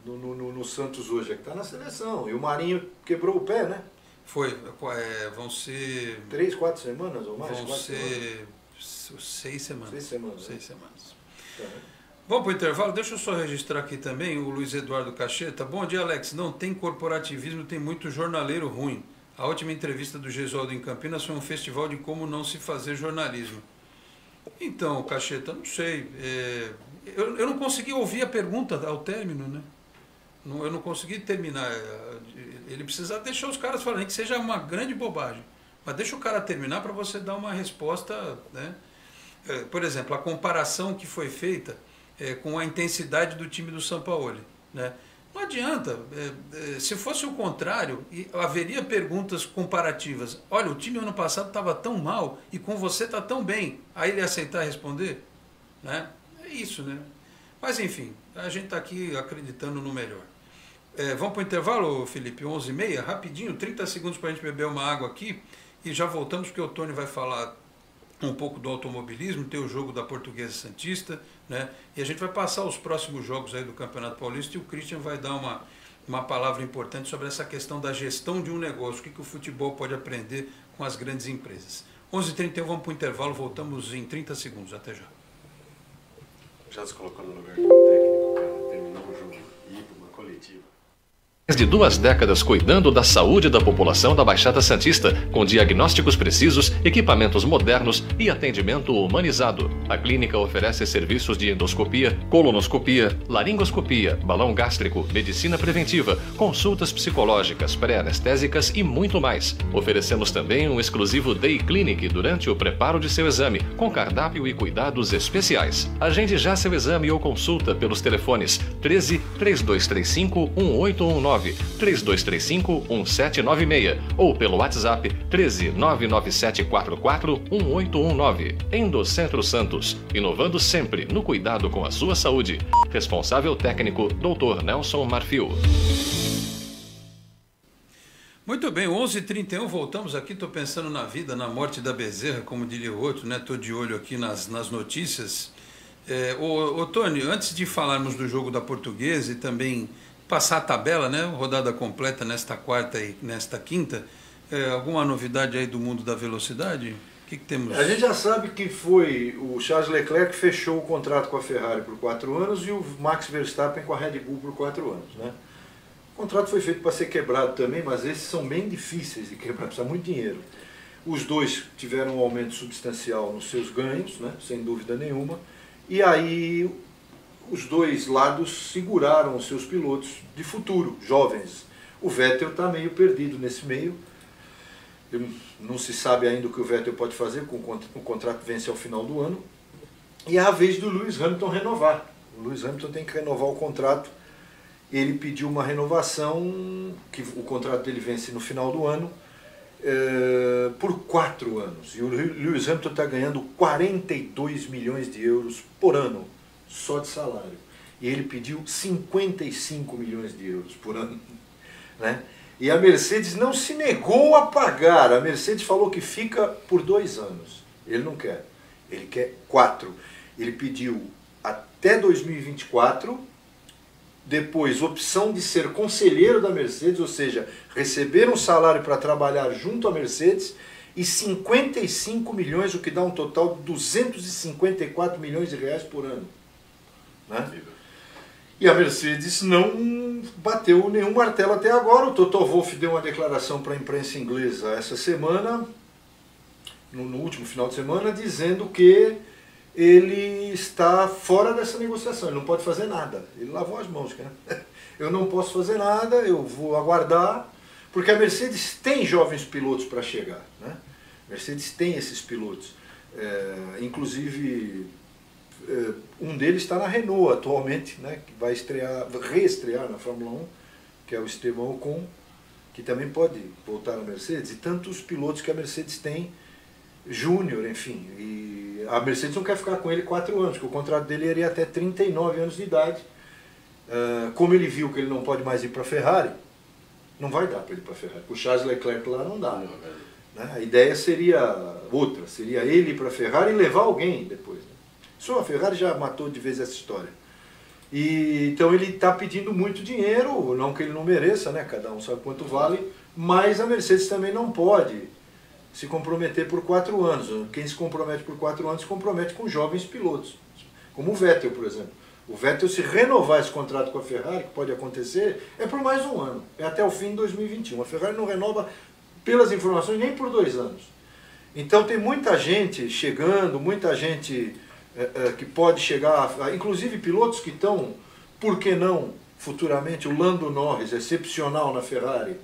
no, no, no- Santos hoje, é que está na seleção. E o Marinho quebrou o pé, né? foi. é, vão ser. Três, quatro semanas ou mais? Vão quatro semanas. ser seis semanas. Seis semanas, Seis né? semanas. Vamos para o intervalo? Deixa eu só registrar aqui também o Luiz Eduardo Cacheta. Bom dia, Alex. Não tem corporativismo, tem muito jornaleiro ruim. A última entrevista do Gesualdo em Campinas foi um festival de como não se fazer jornalismo. Então, Cacheta, não sei. É, eu, eu não consegui ouvir a pergunta ao término, né? Não, eu não consegui terminar. É, ele precisa deixar os caras falarem que seja uma grande bobagem. Mas deixa o cara terminar para você dar uma resposta. Né? É, por exemplo, a comparação que foi feita é, com a intensidade do time do São Paulo. Né? Não adianta. É, é, se fosse o contrário, haveria perguntas comparativas. Olha, o time ano passado estava tão mal e com você está tão bem. Aí ele aceitar responder? Né? É isso, né? Mas enfim, a gente está aqui acreditando no melhor. É, vamos para o intervalo, Felipe? 11h30, rapidinho, 30 segundos para a gente beber uma água aqui e já voltamos, porque o Tony vai falar um pouco do automobilismo, tem o jogo da Portuguesa Santista, né? E a gente vai passar os próximos jogos aí do Campeonato Paulista e o Christian vai dar uma, uma palavra importante sobre essa questão da gestão de um negócio, o que, que o futebol pode aprender com as grandes empresas. 11h31, vamos para o intervalo, voltamos em 30 segundos. Até já. Já se colocou no lugar de duas décadas cuidando da saúde da população da Baixada Santista, com diagnósticos precisos, equipamentos modernos e atendimento humanizado. A clínica oferece serviços de endoscopia, colonoscopia, laringoscopia, balão gástrico, medicina preventiva, consultas psicológicas, pré-anestésicas e muito mais. Oferecemos também um exclusivo Day Clinic durante o preparo de seu exame, com cardápio e cuidados especiais. Agende já seu exame ou consulta pelos telefones 13 3235 1819 3235 1796 ou pelo WhatsApp 13 99744 1819. Endocentro Santos, inovando sempre no cuidado com a sua saúde. Responsável técnico Dr. Nelson Marfil. Muito bem, 11h31, voltamos aqui. Estou pensando na vida, na morte da Bezerra, como diria o outro, né? Estou de olho aqui nas, nas notícias. É, ô, ô, Tony, antes de falarmos do jogo da Portuguesa e também passar a tabela, né? Rodada completa nesta quarta e nesta quinta. É, alguma novidade aí do mundo da velocidade? O que, que, temos? A gente já sabe que foi o Charles Leclerc que fechou o contrato com a Ferrari por quatro anos e o Max Verstappen com a Red Bull por quatro anos, né? O contrato foi feito para ser quebrado também, mas esses são bem difíceis de quebrar, precisa muito dinheiro. Os dois tiveram um aumento substancial nos seus ganhos, né? sem dúvida nenhuma. E aí os dois lados seguraram os seus pilotos de futuro, jovens. O Vettel está meio perdido nesse meio. Não se sabe ainda o que o Vettel pode fazer, com o contrato vence ao final do ano. E é a vez do Lewis Hamilton renovar. O Lewis Hamilton tem que renovar o contrato. Ele pediu uma renovação, que o contrato dele vence no final do ano, é, por quatro anos. E o Lewis Hamilton está ganhando 42 milhões de euros por ano só de salário. E ele pediu 55 milhões de euros por ano. Né? E a Mercedes não se negou a pagar. A Mercedes falou que fica por dois anos. Ele não quer. Ele quer quatro. Ele pediu até 2024, depois opção de ser conselheiro da Mercedes, ou seja, receber um salário para trabalhar junto à Mercedes, e 55 milhões, o que dá um total de 254 milhões de reais por ano. Né? E a Mercedes não bateu nenhum martelo até agora. O Toto Wolff deu uma declaração para a imprensa inglesa essa semana, no, no, último final de semana, dizendo que ele está fora dessa negociação, ele não pode fazer nada. Ele lavou as mãos. Né? Eu não posso fazer nada, eu vou aguardar, porque a Mercedes tem jovens pilotos para chegar. Né? A Mercedes tem esses pilotos. É, inclusive um deles está na Renault atualmente, né, que vai estrear, reestrear na Fórmula 1, que é o Esteban Ocon, que também pode voltar na Mercedes, e tantos pilotos que a Mercedes tem, júnior, enfim. E a Mercedes não quer ficar com ele quatro anos, porque o contrato dele iria até 39 anos de idade. Uh, como ele viu que ele não pode mais ir para a Ferrari, não vai dar para ele para a Ferrari. O Charles Leclerc lá não dá. Não, né? A ideia seria outra, seria ele ir para a Ferrari e levar alguém depois. Né? Só a Ferrari já matou de vez essa história. E, então ele está pedindo muito dinheiro, não que ele não mereça, né? cada um sabe quanto vale, mas a Mercedes também não pode se comprometer por quatro anos. Quem se compromete por quatro anos se compromete com jovens pilotos. Como o Vettel, por exemplo. O Vettel, se renovar esse contrato com a Ferrari, que pode acontecer, é por mais um ano. É até o fim de 2021. A Ferrari não renova, pelas informações, nem por dois anos. Então tem muita gente chegando, muita gente é, é, que pode chegar, inclusive pilotos que estão, por que não, futuramente, o Lando Norris, excepcional na Ferrari,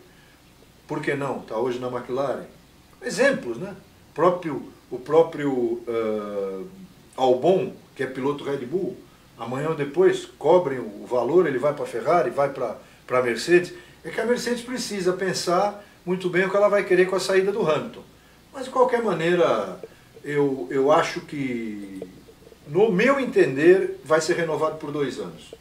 por que não, está hoje na McLaren. Exemplos, né? O próprio, o próprio uh, Albon, que é piloto Red Bull, amanhã ou depois cobrem o valor, ele vai para a Ferrari, vai para a Mercedes. É que a Mercedes precisa pensar muito bem o que ela vai querer com a saída do Hamilton. Mas de qualquer maneira, eu, eu acho que, no meu entender, vai ser renovado por dois anos.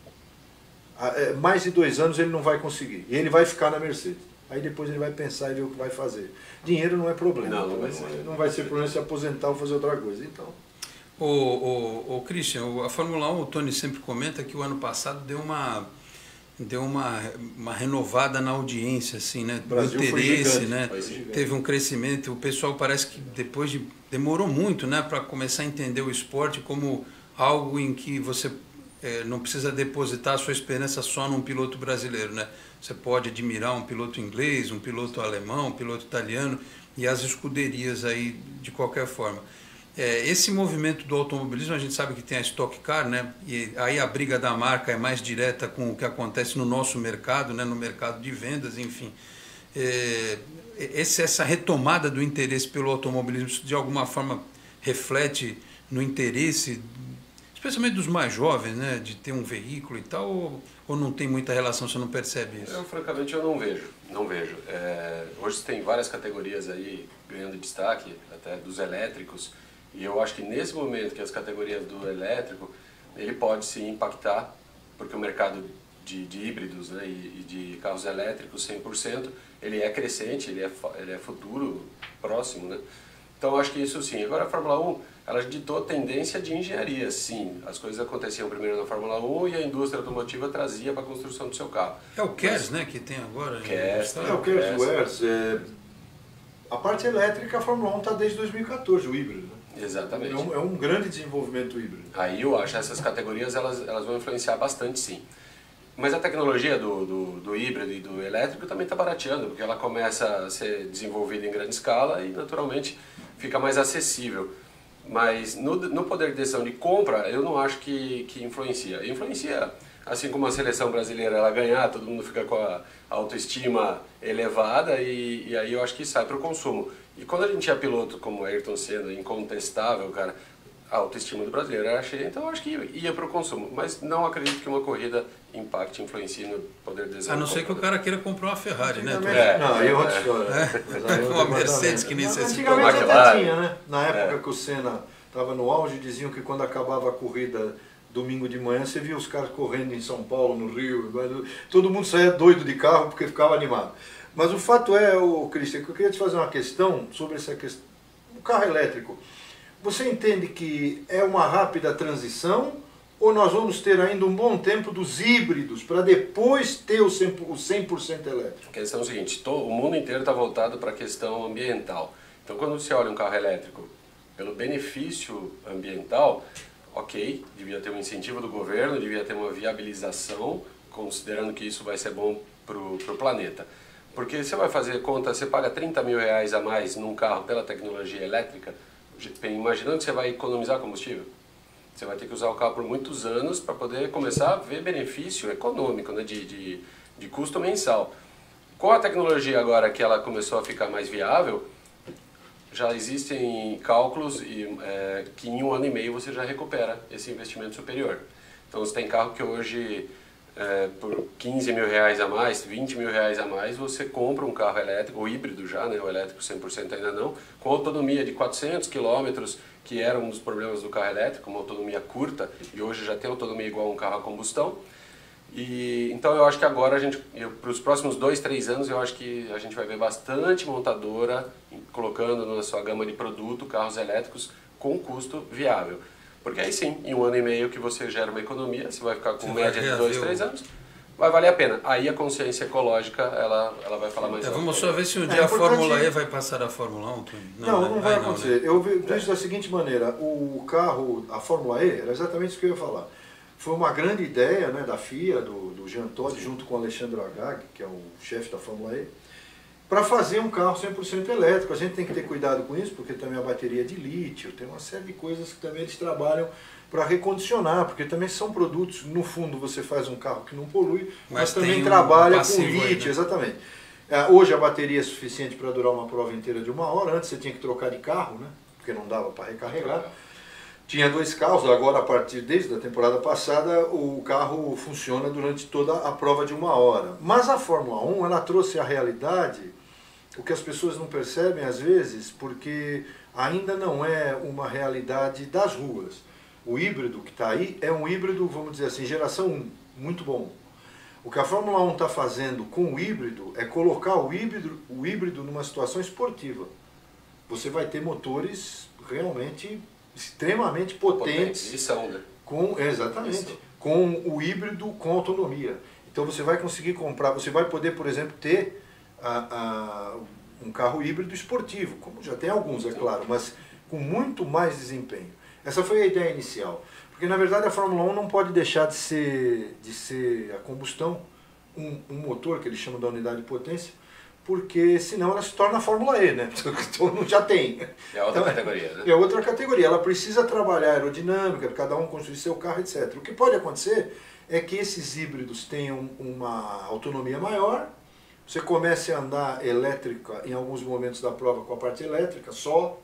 É, mais de dois anos ele não vai conseguir. E ele vai ficar na Mercedes. Aí depois ele vai pensar e ver o que vai fazer. Dinheiro não é problema. Não, não vai ser. Não vai ser problema se aposentar ou fazer outra coisa. Então. O, o, o Christian, a Fórmula 1, o Tony sempre comenta que o ano passado deu uma deu uma, uma renovada na audiência, assim, né? O interesse, né? Teve um crescimento. O pessoal parece que depois de demorou muito, né, para começar a entender o esporte como algo em que você é, não precisa depositar a sua esperança só num piloto brasileiro, né? Você pode admirar um piloto inglês, um piloto alemão, um piloto italiano e as escuderias aí de qualquer forma. É, esse movimento do automobilismo, a gente sabe que tem a Stock Car, né? E aí a briga da marca é mais direta com o que acontece no nosso mercado, né? No mercado de vendas, enfim. É, esse, essa retomada do interesse pelo automobilismo, de alguma forma reflete no interesse, especialmente dos mais jovens, né? De ter um veículo e tal, ou, ou não tem muita relação, você não percebe isso? Eu, francamente, eu não vejo, não vejo. É, hoje tem várias categorias aí ganhando destaque, até dos elétricos, e eu acho que nesse momento que as categorias do elétrico, ele pode sim impactar, porque o mercado de, de híbridos né, e, e, de carros elétricos 100%, ele é crescente, ele é, ele é futuro, próximo, né? Então acho que isso sim. Agora a Fórmula 1, ela ditou tendência de engenharia, sim. As coisas aconteciam primeiro na Fórmula 1 e a indústria automotiva trazia para a construção do seu carro. É o KERS, né, que tem agora. KERS, é, o KERS, o ERS. É... A parte elétrica, a Fórmula 1 está desde 2014, o híbrido. Né? Exatamente. É um, é um, grande desenvolvimento híbrido. Aí eu acho que essas categorias elas, elas vão influenciar bastante sim. Mas a tecnologia do, do, do híbrido e do elétrico também está barateando, porque ela começa a ser desenvolvida em grande escala e naturalmente fica mais acessível. Mas no, no poder de decisão de compra, eu não acho que, que influencia. Influencia, assim como a seleção brasileira ela ganhar, todo mundo fica com a autoestima elevada e, e aí eu acho que sai para o consumo. E quando a gente tinha piloto como Ayrton Senna, incontestável, cara, a autoestima do brasileiro era cheia, então eu acho que ia para o consumo. Mas não acredito que uma corrida impacte, influencie no poder de decisão. A não ser que o cara queira comprar uma Ferrari, né? É, não, aí é outra história. É. Uma Mercedes que nem se Antigamente até tinha, né? Na época é. que o Senna estava no auge, diziam que quando acabava a corrida domingo de manhã, você via os caras correndo em São Paulo, no Rio, todo mundo saía doido de carro porque ficava animado. Mas o fato é, o Cristian, que eu queria te fazer uma questão sobre essa questão. O carro elétrico. Você entende que é uma rápida transição ou nós vamos ter ainda um bom tempo dos híbridos para depois ter o 100%, o 100 elétrico? A questão é o seguinte, o mundo inteiro está voltado para a questão ambiental. Então quando você olha um carro elétrico pelo benefício ambiental, ok, devia ter um incentivo do governo, devia ter uma viabilização, considerando que isso vai ser bom para o planeta. Porque você vai fazer conta, você paga 30 mil reais a mais num carro pela tecnologia elétrica, imaginando que você vai economizar combustível. Você vai ter que usar o carro por muitos anos para poder começar a ver benefício econômico, né, de, de, de custo mensal. Com a tecnologia agora que ela começou a ficar mais viável, já existem cálculos e, é, que em um ano e meio você já recupera esse investimento superior. Então você tem carro que hoje é, por 15 mil reais a mais, 20 mil reais a mais, você compra um carro elétrico, ou híbrido já, né, o elétrico 100% ainda não, com autonomia de 400 quilômetros, que era um dos problemas do carro elétrico, uma autonomia curta, e hoje já tem autonomia igual a um carro a combustão. E, então eu acho que agora, a gente, para os próximos dois, três anos, eu acho que a gente vai ver bastante montadora colocando na sua gama de produto carros elétricos com custo viável. Porque aí sim, em um ano e meio que você gera uma economia, você vai ficar com você média de dois, três anos, vai valer a pena. Aí a consciência ecológica, ela, ela vai falar mais É, vamos só ver se um É dia a importante- Fórmula E vai passar da Fórmula 1. Tony. Não, não, né? vai né? acontecer. Eu ve- vejo da seguinte maneira, o carro, a Fórmula E, era exatamente isso que eu ia falar. Foi uma grande ideia né, da FIA, do, do Jean Todt, junto com o Alexandre Agag, que é o chefe da Fórmula E, para fazer um carro 100% elétrico. A gente tem que ter cuidado com isso, porque também a bateria é de lítio, tem uma série de coisas que também eles trabalham para recondicionar, porque também são produtos, no fundo você faz um carro que não polui, mas, Mas também um trabalha com aí, lítio, né? exatamente. É, Hoje a bateria é suficiente para durar uma prova inteira de uma hora, antes você tinha que trocar de carro, né? porque não dava para recarregar. Tinha dois carros, agora a partir desde a temporada passada o carro funciona durante toda a prova de uma hora. Mas a Fórmula 1 ela trouxe à realidade o que as pessoas não percebem às vezes, porque ainda não é uma realidade das ruas. O híbrido que está aí é um híbrido, vamos dizer assim, geração 1, muito bom. O que a Fórmula 1 está fazendo com o híbrido é colocar o híbrido, o híbrido numa situação esportiva. Você vai ter motores realmente extremamente potentes E são, né? com exatamente Isso. com o híbrido com autonomia. Então você vai conseguir comprar, você vai poder, por exemplo, ter a- a- um carro híbrido esportivo, como já tem alguns, é claro, mas com muito mais desempenho. Essa foi a ideia inicial, porque na verdade a Fórmula 1 não pode deixar de ser de ser a combustão, um, um motor que eles chamam da unidade de potência, porque senão ela se torna a Fórmula E, né? Então não já tem. É outra Então, categoria, né? É outra categoria. Ela precisa trabalhar aerodinâmica, cada um construir seu carro, etc. O que pode acontecer é que esses híbridos tenham uma autonomia maior, você comece a andar elétrica em alguns momentos da prova com a parte elétrica só.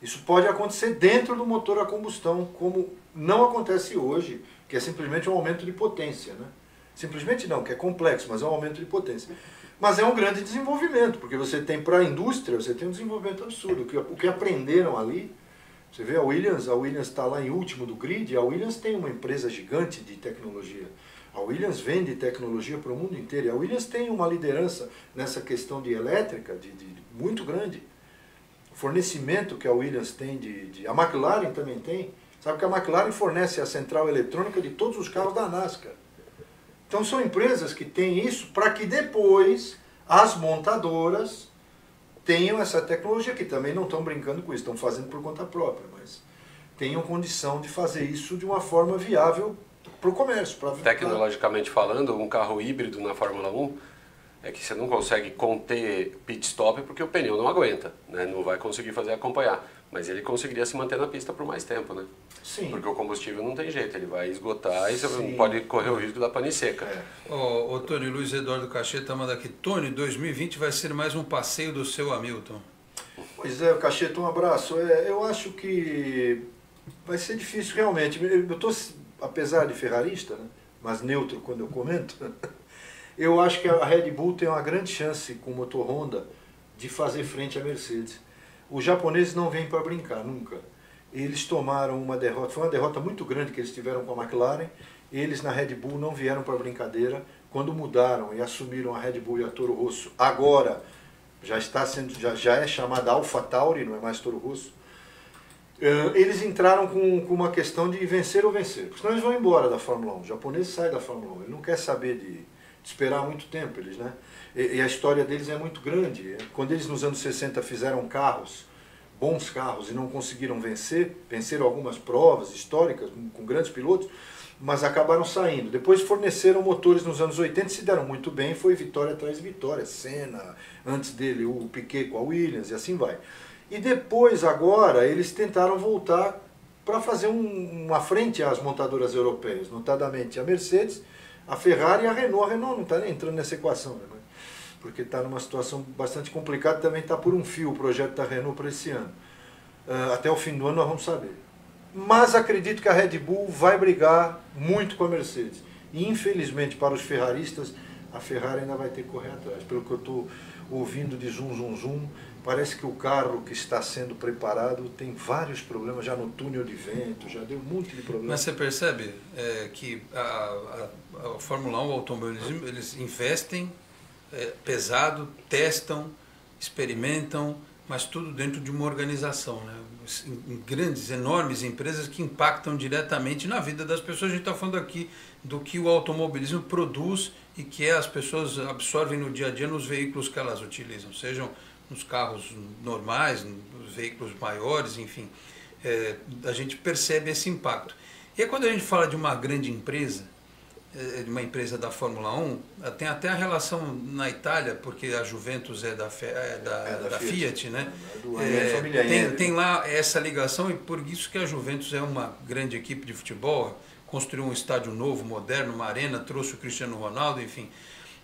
Isso pode acontecer dentro do motor a combustão, como não acontece hoje, que é simplesmente um aumento de potência. Né? Simplesmente não, que é complexo, mas é um aumento de potência. Mas é um grande desenvolvimento, porque você tem para a indústria, você tem um desenvolvimento absurdo. O que, o que aprenderam ali, você vê a Williams, a Williams está lá em último do grid, a Williams tem uma empresa gigante de tecnologia. A Williams vende tecnologia para o mundo inteiro. E a Williams tem uma liderança nessa questão de elétrica de, de- muito grande. O fornecimento que a Williams tem de, de- A McLaren também tem. Sabe que a McLaren fornece a central eletrônica de todos os carros da NASCAR. Então são empresas que têm isso para que depois as montadoras tenham essa tecnologia, que também não estão brincando com isso, estão fazendo por conta própria, mas tenham condição de fazer isso de uma forma viável para o comércio. Pra, Tecnologicamente falando, um carro híbrido na Fórmula 1 é que você não consegue conter pit stop porque o pneu não aguenta, né? não vai conseguir fazer acompanhar. Mas ele conseguiria se manter na pista por mais tempo, né? Sim. Porque o combustível não tem jeito, ele vai esgotar e você Sim. pode correr o risco da pane seca. É. Ô, ô, Tony, Luiz Eduardo Cacheta manda aqui. Tony, 2020 vai ser mais um passeio do seu Hamilton. Pois é, Cacheta, um abraço. É, eu acho que vai ser difícil realmente. Eu estou, apesar de ferrarista, né, mas neutro quando eu comento, eu acho que a Red Bull tem uma grande chance com o motor Honda de fazer frente à Mercedes. Os japoneses não vêm para brincar, nunca. Eles tomaram uma derrota, foi uma derrota muito grande que eles tiveram com a McLaren. Eles na Red Bull não vieram para brincadeira. Quando mudaram e assumiram a Red Bull e a Toro Rosso, agora já está sendo, já, já é chamada Alpha Tauri, não é mais Toro Rosso. Eh, Eles entraram com, com uma questão de vencer ou vencer, porque senão eles vão embora da Fórmula 1. O japonês sai da Fórmula 1, ele não quer saber de, de esperar muito tempo, eles, né? E, e a história deles é muito grande. Quando eles nos anos 60 fizeram carros, bons carros, e não conseguiram vencer, venceram algumas provas históricas com, grandes pilotos, mas acabaram saindo. Depois forneceram motores nos anos 80 e se deram muito bem, foi vitória atrás de vitória. Senna, antes dele o Piquet com a Williams e assim vai. E depois, agora, eles tentaram voltar para fazer um- uma frente às montadoras europeias, notadamente a Mercedes, a Ferrari e a Renault. A Renault não está nem entrando nessa equação, né? porque está numa situação bastante complicada, também está por um fio o projeto da Renault para esse ano. Ah, até o fim do ano nós vamos saber. Mas acredito que a Red Bull vai brigar muito com a Mercedes. E infelizmente para os ferraristas, a Ferrari ainda vai ter que correr atrás. Pelo que eu estou ouvindo de zum zum zum, parece que o carro que está sendo preparado tem vários problemas já no túnel de vento, já deu um monte de Mas problemas. você percebe é, que a, a- a Fórmula 1, o automobilismo, eles investem é, pesado, testam, experimentam, mas tudo dentro de uma organização, né? Grandes, enormes empresas que impactam diretamente na vida das pessoas. A gente está falando aqui do que o automobilismo produz e que as pessoas absorvem no dia a dia nos veículos que elas utilizam, sejam nos carros normais, nos veículos maiores, enfim. É, a gente percebe esse impacto. E quando a gente fala de uma grande empresa, é, de uma empresa da Fórmula 1, tem até a relação na Itália, porque a Juventus é da, é da, é da, da Fiat, Fiat, né? É, é tem, tem lá essa ligação e por isso que a Juventus é uma grande equipe de futebol, construiu um estádio novo, moderno, uma arena, trouxe o Cristiano Ronaldo, enfim.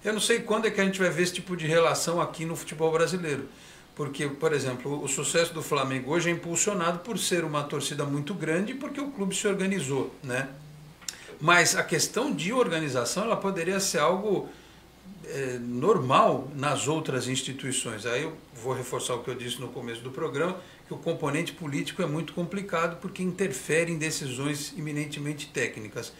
Eu não sei quando é que a gente vai ver esse tipo de relação aqui no futebol brasileiro. Porque, por exemplo, o sucesso do Flamengo hoje é impulsionado por ser uma torcida muito grande e porque o clube se organizou, né? Mas a questão de organização ela poderia ser algo é, normal nas outras instituições. Aí eu vou reforçar o que eu disse no começo do programa, que o componente político é muito complicado porque interfere em decisões eminentemente técnicas.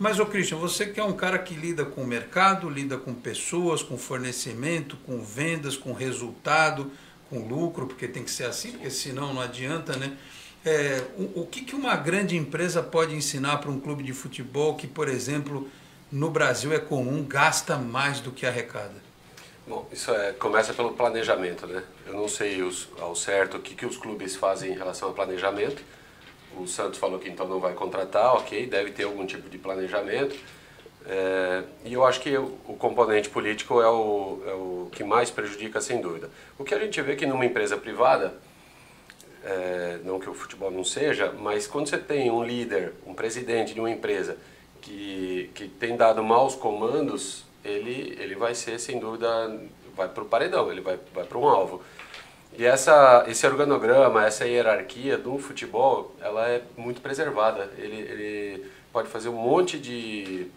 Mas, ô Christian, você que é um cara que lida com o mercado, lida com pessoas, com fornecimento, com vendas, com resultado, com lucro, porque tem que ser assim, porque senão não adianta, né? É, o, o que, que uma grande empresa pode ensinar para um clube de futebol que, por exemplo, no Brasil é comum, gasta mais do que arrecada? Bom, isso é, começa pelo planejamento, né? Eu não sei os, ao certo o que, que os clubes fazem em relação ao planejamento, o Santos falou que então não vai contratar, ok, deve ter algum tipo de planejamento. É, e eu acho que o, componente político é o, é o, que mais prejudica, sem dúvida. O que a gente vê que numa empresa privada, é, não que o futebol não seja, mas quando você tem um líder, um presidente de uma empresa que, que tem dado maus comandos, ele, ele vai ser, sem dúvida, vai para o paredão, ele vai, vai para um alvo. E essa, esse organograma, essa hierarquia do futebol, ela é muito preservada. Ele, ele pode fazer um monte de,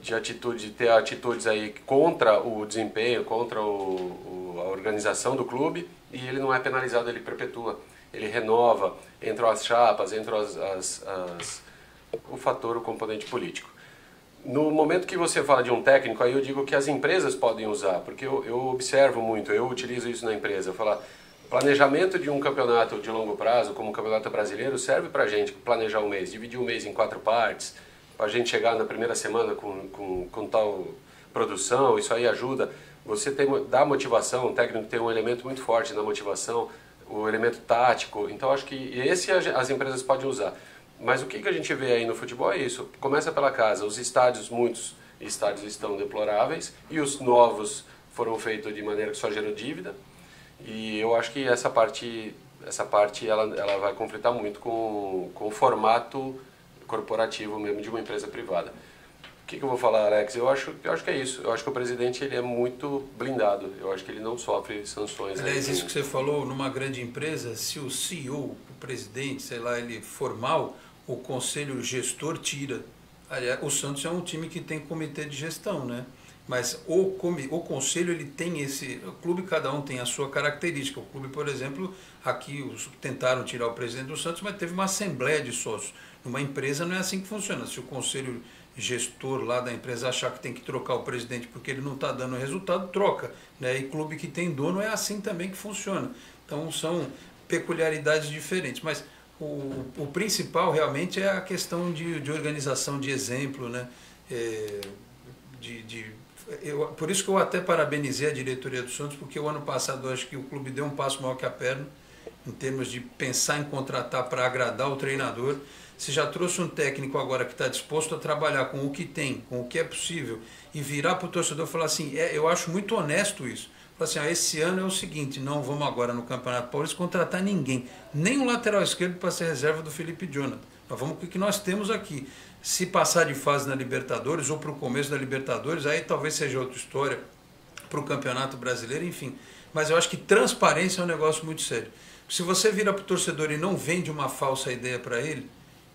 de atitude, ter atitudes aí contra o desempenho, contra o, o, a organização do clube, e ele não é penalizado, ele perpetua. Ele renova, entram as chapas, entram as, as, as, o fator, o componente político. No momento que você fala de um técnico, aí eu digo que as empresas podem usar, porque eu, eu observo muito, eu utilizo isso na empresa. Falar, planejamento de um campeonato de longo prazo, como o Campeonato Brasileiro, serve para a gente planejar um mês, dividir um mês em quatro partes, para a gente chegar na primeira semana com, com, com tal produção, isso aí ajuda. Você tem, dá motivação, o técnico tem um elemento muito forte na motivação, o elemento tático, então acho que esse as empresas podem usar. Mas o que, que a gente vê aí no futebol é isso. Começa pela casa. Os estádios, muitos estádios estão deploráveis e os novos foram feitos de maneira que só gerou dívida. E eu acho que essa parte, essa parte ela, ela vai conflitar muito com, com o formato corporativo mesmo de uma empresa privada. O que, que eu vou falar, Alex? Eu acho, eu acho que é isso. Eu acho que o presidente ele é muito blindado. Eu acho que ele não sofre sanções. Aliás, isso que você falou, numa grande empresa, se o CEO, o presidente, sei lá, ele formal, o conselho gestor tira. Aliás, o Santos é um time que tem comitê de gestão, né? Mas o, o conselho ele tem esse. O clube, cada um tem a sua característica. O clube, por exemplo, aqui os, tentaram tirar o presidente do Santos, mas teve uma assembleia de sócios. Numa empresa não é assim que funciona. Se o conselho gestor lá da empresa achar que tem que trocar o presidente porque ele não está dando resultado, troca. Né? E clube que tem dono é assim também que funciona. Então são peculiaridades diferentes. Mas o, o principal realmente é a questão de, de organização, de exemplo, né? É, de, de, eu, por isso que eu até parabenizei a diretoria do Santos, porque o ano passado acho que o clube deu um passo maior que a perna, em termos de pensar em contratar para agradar o treinador. Você já trouxe um técnico agora que está disposto a trabalhar com o que tem, com o que é possível, e virar para o torcedor e falar assim, é, eu acho muito honesto isso assim, ah, esse ano é o seguinte, não vamos agora no Campeonato Paulista contratar ninguém, nem um lateral esquerdo para ser reserva do Felipe Jonathan. Mas vamos com o que nós temos aqui. Se passar de fase na Libertadores ou para o começo da Libertadores, aí talvez seja outra história para o Campeonato Brasileiro, enfim. Mas eu acho que transparência é um negócio muito sério. Se você vira para o torcedor e não vende uma falsa ideia para ele,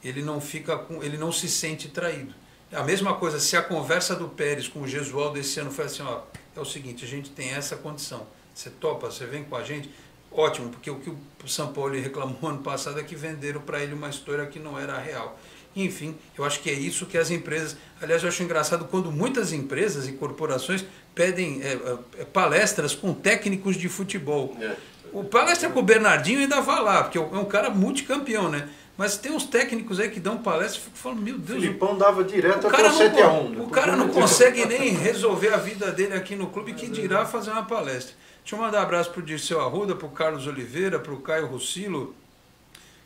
ele não fica com, ele não se sente traído. A mesma coisa, se a conversa do Pérez com o Gesualdo esse ano foi assim, ó, é o seguinte, a gente tem essa condição. Você topa, você vem com a gente, ótimo, porque o que o São Paulo reclamou ano passado é que venderam para ele uma história que não era real. Enfim, eu acho que é isso que as empresas. Aliás, eu acho engraçado quando muitas empresas e corporações pedem é, é, palestras com técnicos de futebol. É. O palestra com o Bernardinho ainda vai lá, porque é um cara multicampeão, né? Mas tem uns técnicos aí que dão palestra e falando, meu Deus. O Filipão dava direto até o 7 a 1. O cara não consegue nem resolver a vida dele aqui no clube, que dirá fazer uma palestra. Deixa eu mandar um abraço para o Dirceu Arruda, para o Carlos Oliveira, para o Caio Russilo,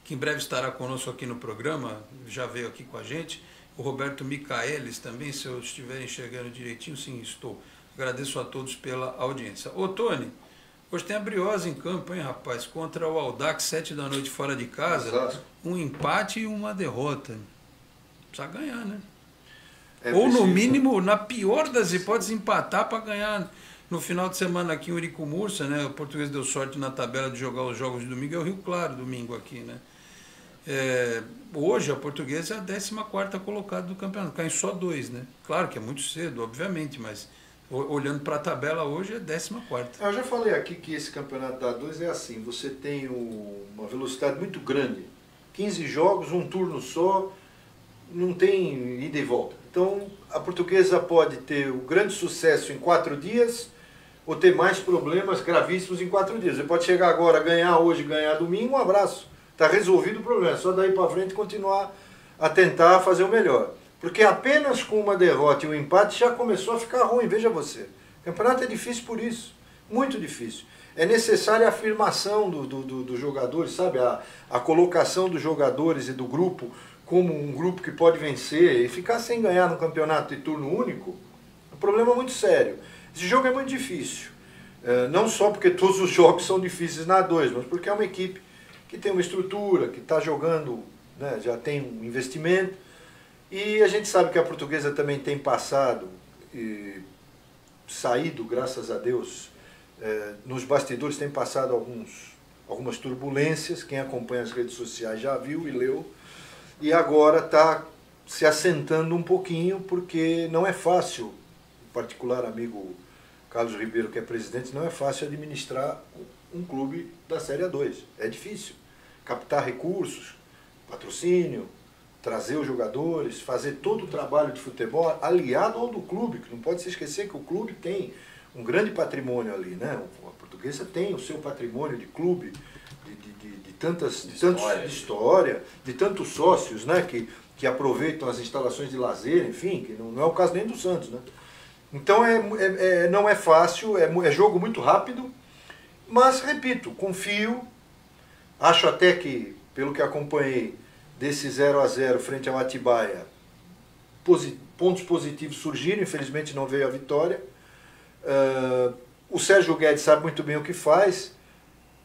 que em breve estará conosco aqui no programa, já veio aqui com a gente. O Roberto Micaelis também, se eu estiver enxergando direitinho, sim, estou. Agradeço a todos pela audiência. Ô, Tony, hoje tem a Briosa em campo, hein, rapaz? Contra o Aldax, sete da noite fora de casa. Exato. Um empate e uma derrota. Precisa ganhar, né? É Ou no preciso. mínimo, na pior das hipóteses, empatar para ganhar. No final de semana aqui, o Urico Mursa, né? O português deu sorte na tabela de jogar os jogos de domingo, é o Rio Claro, domingo aqui, né? É, hoje a portuguesa é a 14 colocada do campeonato, cai só dois, né? Claro que é muito cedo, obviamente, mas olhando para a tabela hoje é 14. Eu já falei aqui que esse campeonato da 2 é assim, você tem uma velocidade muito grande. 15 jogos, um turno só, não tem ida e volta. Então a portuguesa pode ter o grande sucesso em quatro dias ou ter mais problemas gravíssimos em quatro dias. Você pode chegar agora, ganhar hoje, ganhar domingo, um abraço. Está resolvido o problema, é só daí para frente continuar a tentar fazer o melhor. Porque apenas com uma derrota e um empate já começou a ficar ruim, veja você. O campeonato é difícil por isso, muito difícil. É necessária a afirmação do, do, do- dos jogadores, sabe? A, a colocação dos jogadores e do grupo como um grupo que pode vencer e ficar sem ganhar no campeonato de turno único, é um problema muito sério. Esse jogo é muito difícil. É, não só porque todos os jogos são difíceis na 2, mas porque é uma equipe que tem uma estrutura, que está jogando, né, já tem um investimento. E a gente sabe que a portuguesa também tem passado e saído, graças a Deus, eh, nos bastidores tem passado alguns, algumas turbulências. Quem acompanha as redes sociais já viu e leu. E agora está se assentando um pouquinho, porque não é fácil, o particular amigo Carlos Ribeiro, que é presidente, não é fácil administrar um clube da Série A2. É difícil. Captar recursos, patrocínio, trazer os jogadores, fazer todo o trabalho de futebol aliado ao do clube, que não pode se esquecer que o clube tem um grande patrimônio ali, né? A portuguesa tem o seu patrimônio de clube, de, de, de, de tantas de, tantos, história. de história, de tantos sócios, né? Que, que aproveitam as instalações de lazer, enfim, que não, não é o caso nem do Santos, né? Então é, é- é- não é fácil, é, é jogo muito rápido, mas repito, confio, acho até que, pelo que acompanhei, desse 0 a 0 frente ao Atibaia, pontos positivos surgiram, infelizmente não veio a vitória. Ah, o Sérgio Guedes sabe muito bem o que faz,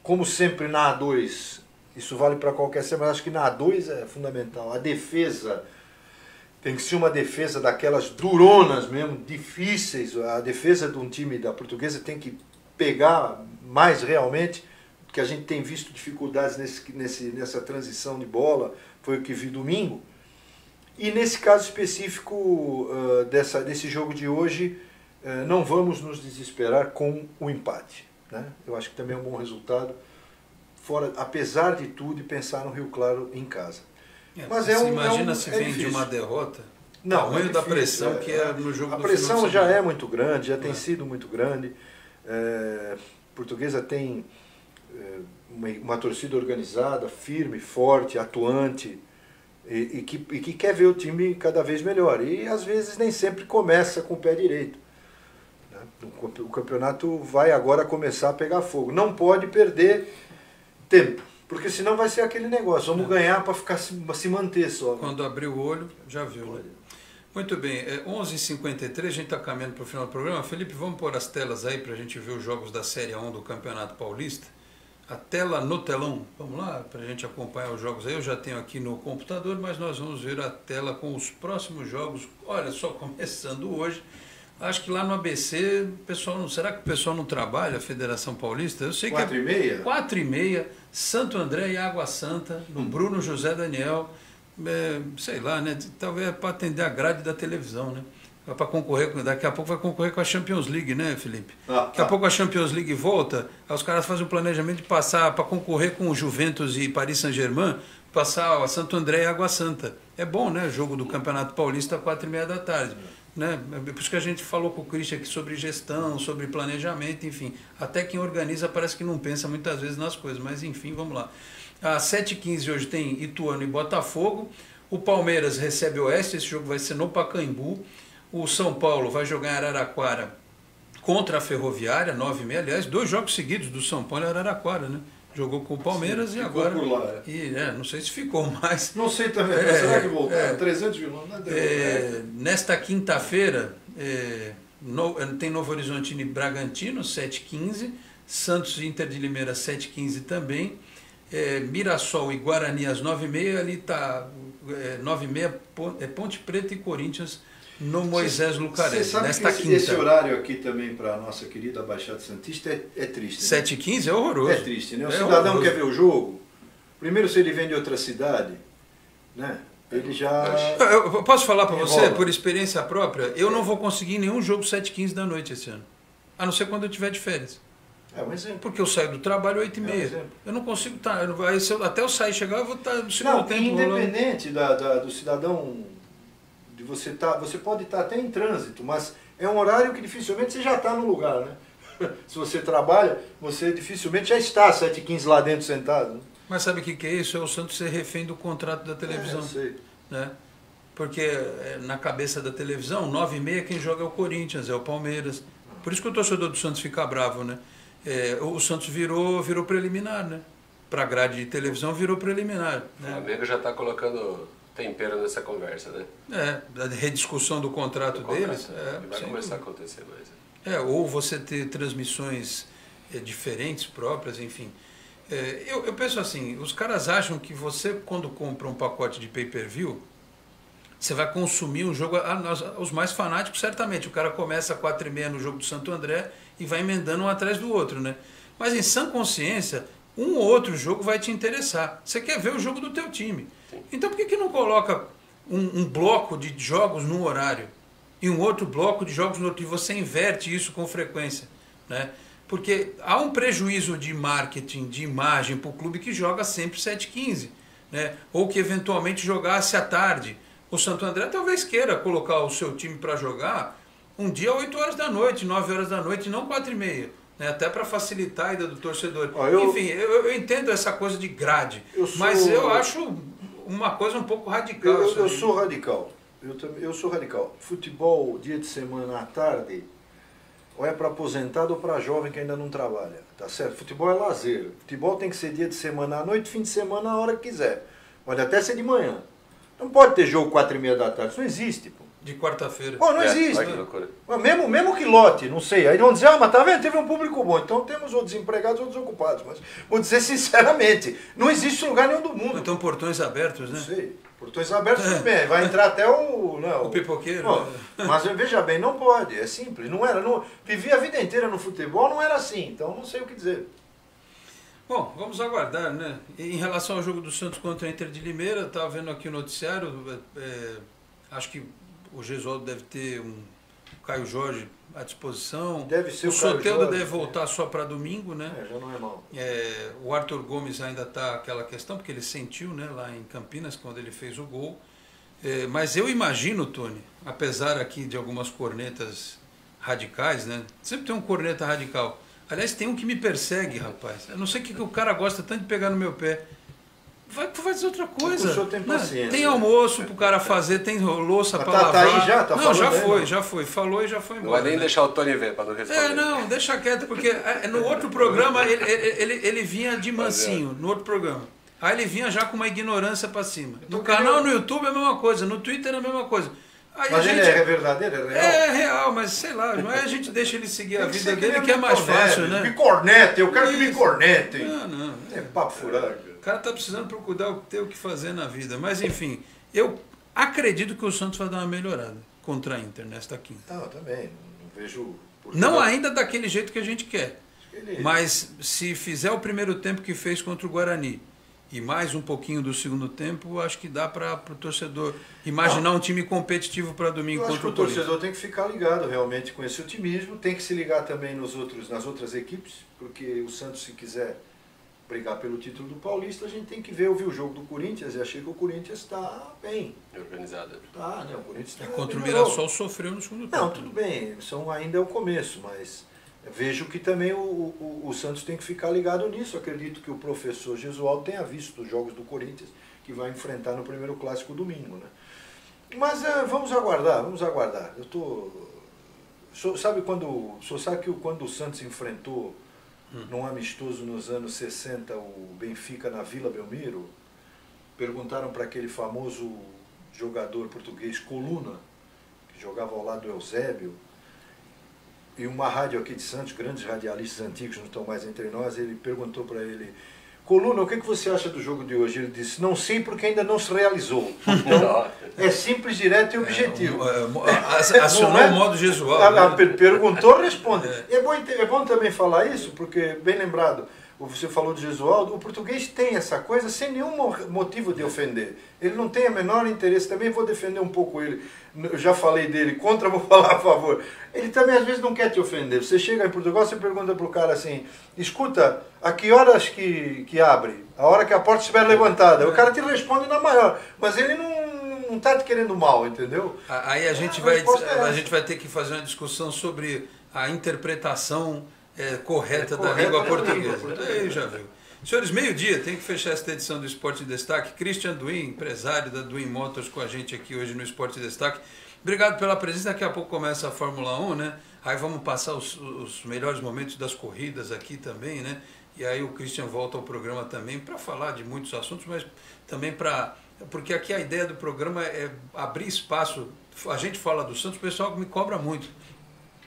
como sempre na A2, isso vale para qualquer semana, acho que na A2 é fundamental. A defesa tem que ser uma defesa daquelas duronas mesmo, difíceis. A defesa de um time da portuguesa tem que pegar mais realmente, porque a gente tem visto dificuldades nesse, nesse, nessa transição de bola, foi o que vi domingo. E nesse caso específico ah, dessa, desse jogo de hoje, ah, não vamos nos desesperar com o empate. Né? Eu acho que também é um bom resultado, fora, apesar de tudo, e pensar no Rio Claro em casa. Mas é um- imagina é um- se é vem de difícil. uma derrota? Não, tamanho é da pressão é, que é no jogo A pressão de já é muito grande, já tem É. sido muito grande. É, portuguesa tem é, uma, uma torcida organizada, firme, forte, atuante e, e que, e que quer ver o time cada vez melhor. E às vezes nem sempre começa com o pé direito. né? O campe- O campeonato vai agora começar a pegar fogo. Não pode perder tempo, porque senão vai ser aquele negócio. Vamos ganhar para ficar se, se manter só. né? Quando abrir o olho, já viu, né? Muito bem, é 11h53, a gente está caminhando para o final do programa. Felipe, vamos pôr as telas aí para a gente ver os jogos da Série 1 do Campeonato Paulista. A tela no telão, vamos lá, para a gente acompanhar os jogos aí. Eu já tenho aqui no computador, mas nós vamos ver a tela com os próximos jogos. Olha só, começando hoje. Acho que lá no ABC, pessoal não. Será que o pessoal não trabalha, a Federação Paulista? Eu sei que é Quatro e meia? 4 e meia, Santo André e Água Santa, no Bruno José Daniel, é, sei lá, né? Talvez para atender a grade da televisão, né? Para concorrer, daqui a pouco vai concorrer com a Champions League, né, Felipe? Ah, daqui a ah. pouco a Champions League volta, aí os caras fazem o planejamento de passar para concorrer com o Juventus e Paris Saint-Germain, passar a Santo André e Água Santa. É bom, né? Jogo do Campeonato Paulista, quatro e meia da tarde. Né? É por isso que a gente falou com o Christian aqui sobre gestão, sobre planejamento, enfim. Até quem organiza parece que não pensa muitas vezes nas coisas, mas enfim, vamos lá. Às 7h15 hoje tem Ituano e Botafogo. O Palmeiras recebe o Oeste, esse jogo vai ser no Pacaembu. O São Paulo vai jogar em Araraquara contra a Ferroviária, 9h30. Aliás, dois jogos seguidos do São Paulo e Araraquara, né? Jogou com o Palmeiras Sim, e agora. Por lá, é. E, é, não sei se ficou mais. Não sei também, É, será que voltou? é. 300 vilões, não. É, nesta quinta-feira, é, no- tem Novo Horizontino e Bragantino, 7h15. Santos e Inter de Limeira, 7h15 também. É, Mirassol e Guarani às 9h30. Ali está é, 9h30, Pon- é Ponte Preta e Corinthians no Moisés Lucarelli. Nesta esse, esse quinta. horário aqui também para a nossa querida Baixada Santista é, é triste. né? 7h15 é horroroso. É triste, né? O É cidadão horroroso. quer ver o jogo, primeiro se ele vem de outra cidade, né? Ele já. Eu posso falar para você, por experiência própria, eu não vou conseguir nenhum jogo 7h15 da noite esse ano. A não ser quando eu tiver de férias. É um exemplo. Porque eu saio do trabalho 8 e É um meia. eu não consigo estar. eu- até eu sair e chegar, eu vou estar no segundo Não, tempo. independente da, da- do cidadão, de você tá, você pode estar até em trânsito, mas é um horário que dificilmente você já está no lugar, né? Se você trabalha, você dificilmente já está às 7h15 lá dentro sentado. né? Mas sabe o que, que é isso? É o Santos ser refém do contrato da televisão. É, eu sei. né? Porque é, na cabeça da televisão, 9 e meia quem joga é o Corinthians, é o Palmeiras. Por isso que o torcedor do Santos fica bravo, né? É, o Santos virou, virou preliminar, né? Para grade de televisão virou preliminar. O Né? Flamengo já está colocando tempero nessa conversa, né? É, a rediscussão do contrato Do deles. contrato, É, que vai começar a acontecer mais. né? É, ou você ter transmissões é, diferentes, próprias, enfim. É, eu, eu penso assim, os caras acham que você, quando compra um pacote de pay-per-view, você vai consumir um jogo, ah, nós- os mais fanáticos certamente, o cara começa às quatro e meia no jogo do Santo André e vai emendando um atrás do outro, né? Mas em sã consciência, um ou outro jogo vai te interessar. Você quer ver o jogo do teu time. Então por que, que não coloca um, um bloco de jogos num horário e um outro bloco de jogos no outro e você inverte isso com frequência, né? Porque há um prejuízo de marketing, de imagem para o clube que joga sempre 7h15, né? ou que eventualmente jogasse à tarde. O Santo André talvez queira colocar o seu time para jogar um dia 8 horas da noite, 9 horas da noite, não 4 e meia. Né? Até para facilitar a ida do torcedor. Ó, eu- Enfim, eu, eu entendo essa coisa de grade, Eu sou- mas eu acho uma coisa um pouco radical. Eu, eu- sou radical. Eu, também- eu sou radical. Futebol, dia de semana à tarde, ou é para aposentado ou para jovem que ainda não trabalha. Tá certo? Futebol é lazer. Futebol tem que ser dia de semana à noite, fim de semana a hora que quiser. Pode até ser de manhã. Não pode ter jogo quatro e meia da tarde. Isso não existe, pô. De quarta-feira. Pô, não É, existe. Olha que loucura. Mesmo, mesmo que lote, não sei. Aí vão dizer, ah, mas tá vendo? Teve um público bom. Então temos ou desempregados ou desocupados. Mas vou dizer sinceramente, não existe lugar nenhum do mundo. Então portões abertos, né? Não sei. Portões abertos, tudo bem. Vai entrar até o. Não, O pipoqueiro, Bom, né? mas veja bem, não pode. É simples. Não era. Não, vivi a vida inteira no futebol, não era assim. Então não sei o que dizer. Bom, vamos aguardar, né? Em relação ao jogo do Santos contra a Inter de Limeira, estava vendo aqui o noticiário, é, acho que o Gesualdo deve ter um Caio Jorge à disposição. Deve ser o o Soteldo deve é. voltar só para domingo, né? É, já não é mal. É, o Arthur Gomes ainda está aquela questão, porque ele sentiu né, lá em Campinas, quando ele fez o gol. É, mas eu imagino, Tony, apesar aqui de algumas cornetas radicais, né? Sempre tem um corneta radical. Aliás, tem um que me persegue, rapaz. Eu não sei o que, que o cara gosta tanto de pegar no meu pé. Vai fazer outra coisa. O senhor tem Né? paciência. Tem almoço pro cara fazer, tem louça Mas para tá- tá lavar. aí já? Tá não, já foi, não? já foi. Falou e já foi Não embora. vai nem né? deixar o Tony ver para não responder. É, não, deixa quieto, porque é, no outro programa ele, ele, ele, ele vinha de mansinho, no outro programa. Aí ele vinha já com uma ignorância pra cima. No tô canal, no YouTube é a mesma coisa, no Twitter é a mesma coisa. Aí Mas a ele gente. é verdadeiro? É real? É real, mas sei lá, não é a gente deixa ele seguir a vida dele que é mais cornete. fácil, né? Me cornete, eu quero que me Isso. cornetem. Não, não. É papo furado. O cara tá precisando procurar ter o que fazer na vida. Mas enfim, eu acredito que o Santos vai dar uma melhorada contra a Inter nesta quinta. Não, também. Não vejo. Não ainda daquele jeito que a gente quer. Ele- Mas se fizer o primeiro tempo que fez contra o Guarani e mais um pouquinho do segundo tempo, acho que dá para o torcedor imaginar um time competitivo para domingo Eu contra o o Corinthians. torcedor tem que ficar ligado realmente com esse otimismo, tem que se ligar também nos outros, nas outras equipes, porque o Santos, se quiser brigar pelo título do Paulista, a gente tem que ver, eu vi o jogo do Corinthians e achei que o Corinthians está bem. Organizado. Tá, né? O Corinthians tá, Contra o. Mirassol sofreu no segundo tempo. Não, tudo bem, são, ainda é o começo, mas vejo que também o, o, o Santos tem que ficar ligado nisso. Acredito que o professor Gesualdo tenha visto os jogos do Corinthians que vai enfrentar no primeiro clássico domingo, né? Mas é, vamos aguardar, vamos aguardar. Eu tô. O senhor sabe quando. O senhor sabe que o- quando o Santos enfrentou num amistoso nos anos 60 o Benfica na Vila Belmiro, perguntaram para aquele famoso jogador português Coluna, que jogava ao lado do Eusébio, e uma rádio aqui de Santos, grandes radialistas antigos não estão mais entre nós, ele perguntou para ele, Coluna, o que, que você acha do jogo de hoje? Ele disse, não sei porque ainda não se realizou. Então, é simples, direto e objetivo. É, a- Acionou é? o modo Jesual. Ah, né? per- Perguntou, responde. É. bom, ente- é bom também falar isso, porque, bem lembrado, você falou de Jesualdo, o português tem essa coisa sem nenhum mo- motivo de ofender. Ele não tem o menor interesse, também vou defender um pouco ele. Eu já falei dele contra, vou falar a favor. Ele também às vezes não quer te ofender. Você chega em Portugal, você pergunta pro cara assim, escuta, a que horas que, que abre? A hora que a porta estiver levantada. O cara te responde na maior, mas ele não, não tá te querendo mal, entendeu? A- Aí a gente, A vai, é a essa. gente vai ter que fazer uma discussão sobre a interpretação é, correta É, da língua portuguesa. Aí já viu. Senhores, meio-dia, tem que fechar esta edição do Esporte em Destaque. Christian Duin, empresário da Duin Motors, com a gente aqui hoje no Esporte em Destaque. Obrigado pela presença. Daqui a pouco começa a Fórmula 1, né? Aí vamos passar os, os melhores momentos das corridas aqui também, né? E aí o Christian volta ao programa também para falar de muitos assuntos, mas também para. Porque aqui a ideia do programa é abrir espaço. A gente fala do Santos, o pessoal me cobra muito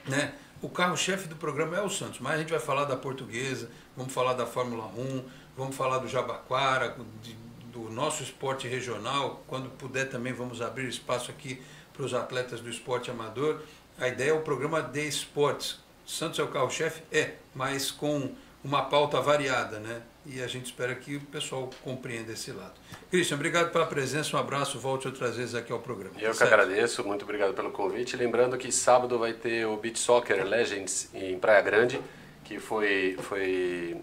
né? O carro-chefe do programa é o Santos, mas a gente vai falar da portuguesa, vamos falar da Fórmula 1, vamos falar do Jabaquara, de- do nosso esporte regional. Quando puder também vamos abrir espaço aqui para os atletas do esporte amador. A ideia é o programa de esportes. Santos é o carro-chefe? É, mas com uma pauta variada, né? E a gente espera que o pessoal compreenda esse lado. Christian, obrigado pela presença, um abraço, volte outras vezes aqui ao programa. Eu que Certo? agradeço, muito obrigado pelo convite. Lembrando que sábado vai ter o Beach Soccer Legends em Praia Grande, que foi, foi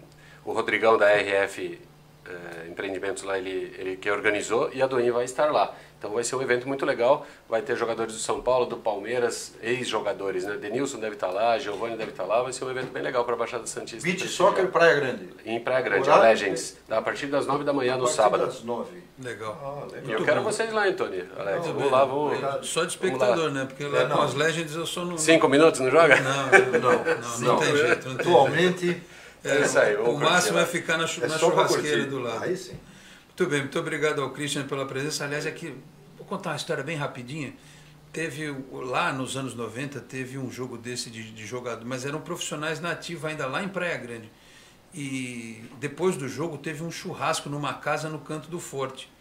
o Rodrigão da RF eh, Empreendimentos lá, ele, ele que organizou, e a Duin vai estar lá. Então vai ser um evento muito legal, vai ter jogadores do São Paulo, do Palmeiras, ex-jogadores, né? Denilson deve estar lá, Giovanni deve estar lá, vai ser um evento bem legal para a Baixada Santista. Beach. Soccer Praia Grande. Em Praia Grande, Horário? a Legends, a partir das 9 da manhã A no partir sábado. das nove. Legal. Ah, E legal. eu quero bom. vocês lá, Antônio, Alex. Não, vamos bem, lá, vamos... obrigado. Só de espectador, né? Porque lá É, com as Legends eu sou no. Cinco minutos, não joga? Não, não, não, não, tem jeito. Não tem Atualmente É isso aí, jeito. vamos O máximo é ficar na, é na churrasqueira curtir. do lado. Aí sim. Muito bem, muito obrigado ao Christian pela presença. Aliás, aqui, vou contar uma história bem rapidinha. Teve, lá nos anos 90, teve um jogo desse de, de jogador, mas eram profissionais nativos ainda lá em Praia Grande. E depois do jogo teve um churrasco numa casa no canto do forte.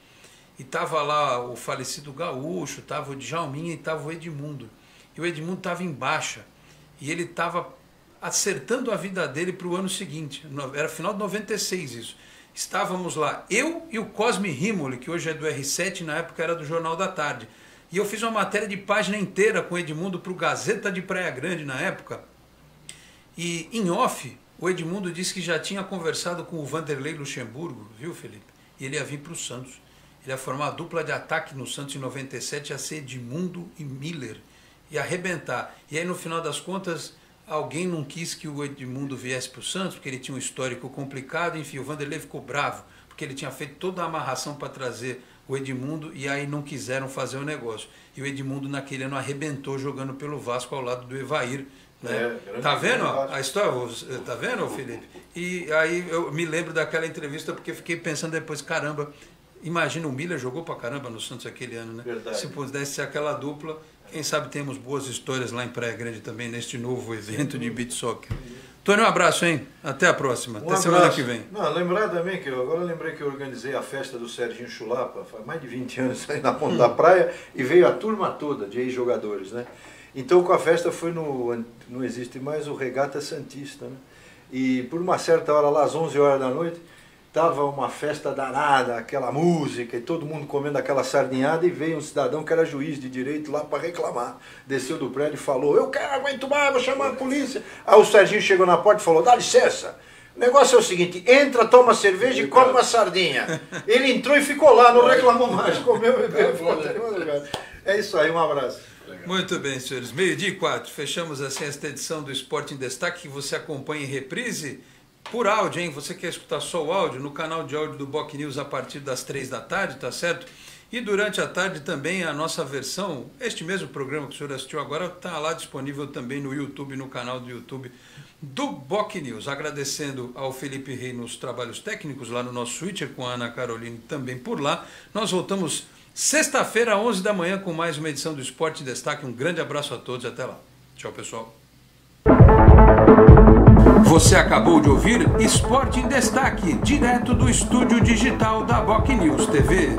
E tava lá o falecido Gaúcho, tava o Djalminha e tava o Edmundo. E o Edmundo tava em baixa. E ele tava acertando a vida dele para o ano seguinte. Era final de 96 isso. Estávamos lá, eu e o Cosme Rimoli, que hoje é do R7, na época era do Jornal da Tarde. E eu fiz uma matéria de página inteira com o Edmundo para o Gazeta de Praia Grande na época. E em off, o Edmundo disse que já tinha conversado com o Vanderlei Luxemburgo, viu, Felipe? E ele ia vir para o Santos. Ele ia formar a dupla de ataque no Santos em 97, ia ser Edmundo e Miller. Ia arrebentar. E aí, no final das contas, alguém não quis que o Edmundo viesse para o Santos, porque ele tinha um histórico complicado. Enfim, o Vanderlei ficou bravo, porque ele tinha feito toda a amarração para trazer o Edmundo e aí não quiseram fazer o negócio. E o Edmundo, naquele ano, arrebentou jogando pelo Vasco ao lado do Evair. Né? É, tá vendo a história? Tá vendo, Felipe? E aí eu me lembro daquela entrevista porque fiquei pensando depois, caramba, imagina o Miller jogou pra caramba no Santos aquele ano, né? Verdade. Se pudesse ser aquela dupla, quem sabe temos boas histórias lá em Praia Grande também, neste novo evento de beat soccer. Tony, um abraço, hein? Até a próxima. Um Até semana abraço. que vem. Não, lembrar também que eu agora lembrei que eu organizei a festa do Serginho Chulapa, faz mais de 20 anos aí na ponta da praia, e veio a turma toda de ex-jogadores, né? Então com a festa foi no. Não existe mais o Regata Santista, né? E por uma certa hora, lá às 11 horas da noite, tava uma festa danada, aquela música, e todo mundo comendo aquela sardinhada, e veio um cidadão que era juiz de direito lá para reclamar. Desceu do prédio e falou: Eu quero aguento mais, vou chamar a polícia. Aí o Serginho chegou na porta e falou: Dá licença. O negócio é o seguinte, entra, toma cerveja e come uma sardinha. Ele entrou e ficou lá, não reclamou mais, comeu, bebeu, ficou madrugada. É isso aí, um abraço. Muito bem, senhores. Meio-dia e quatro. Fechamos assim esta edição do Esporte em Destaque que você acompanha em reprise por áudio, hein? Você quer escutar só o áudio no canal de áudio do Boc News a partir das três da tarde, tá certo? E durante a tarde também a nossa versão, este mesmo programa que o senhor assistiu agora, está lá disponível também no YouTube, no canal do YouTube do Boc News. Agradecendo ao Felipe Rei nos trabalhos técnicos lá no nosso Switcher, com a Ana Caroline também por lá. Nós voltamos sexta-feira, 11 da manhã, com mais uma edição do Esporte Destaque. Um grande abraço a todos e até lá. Tchau, pessoal. Você acabou de ouvir Esporte em Destaque, direto do estúdio digital da Boc News TV.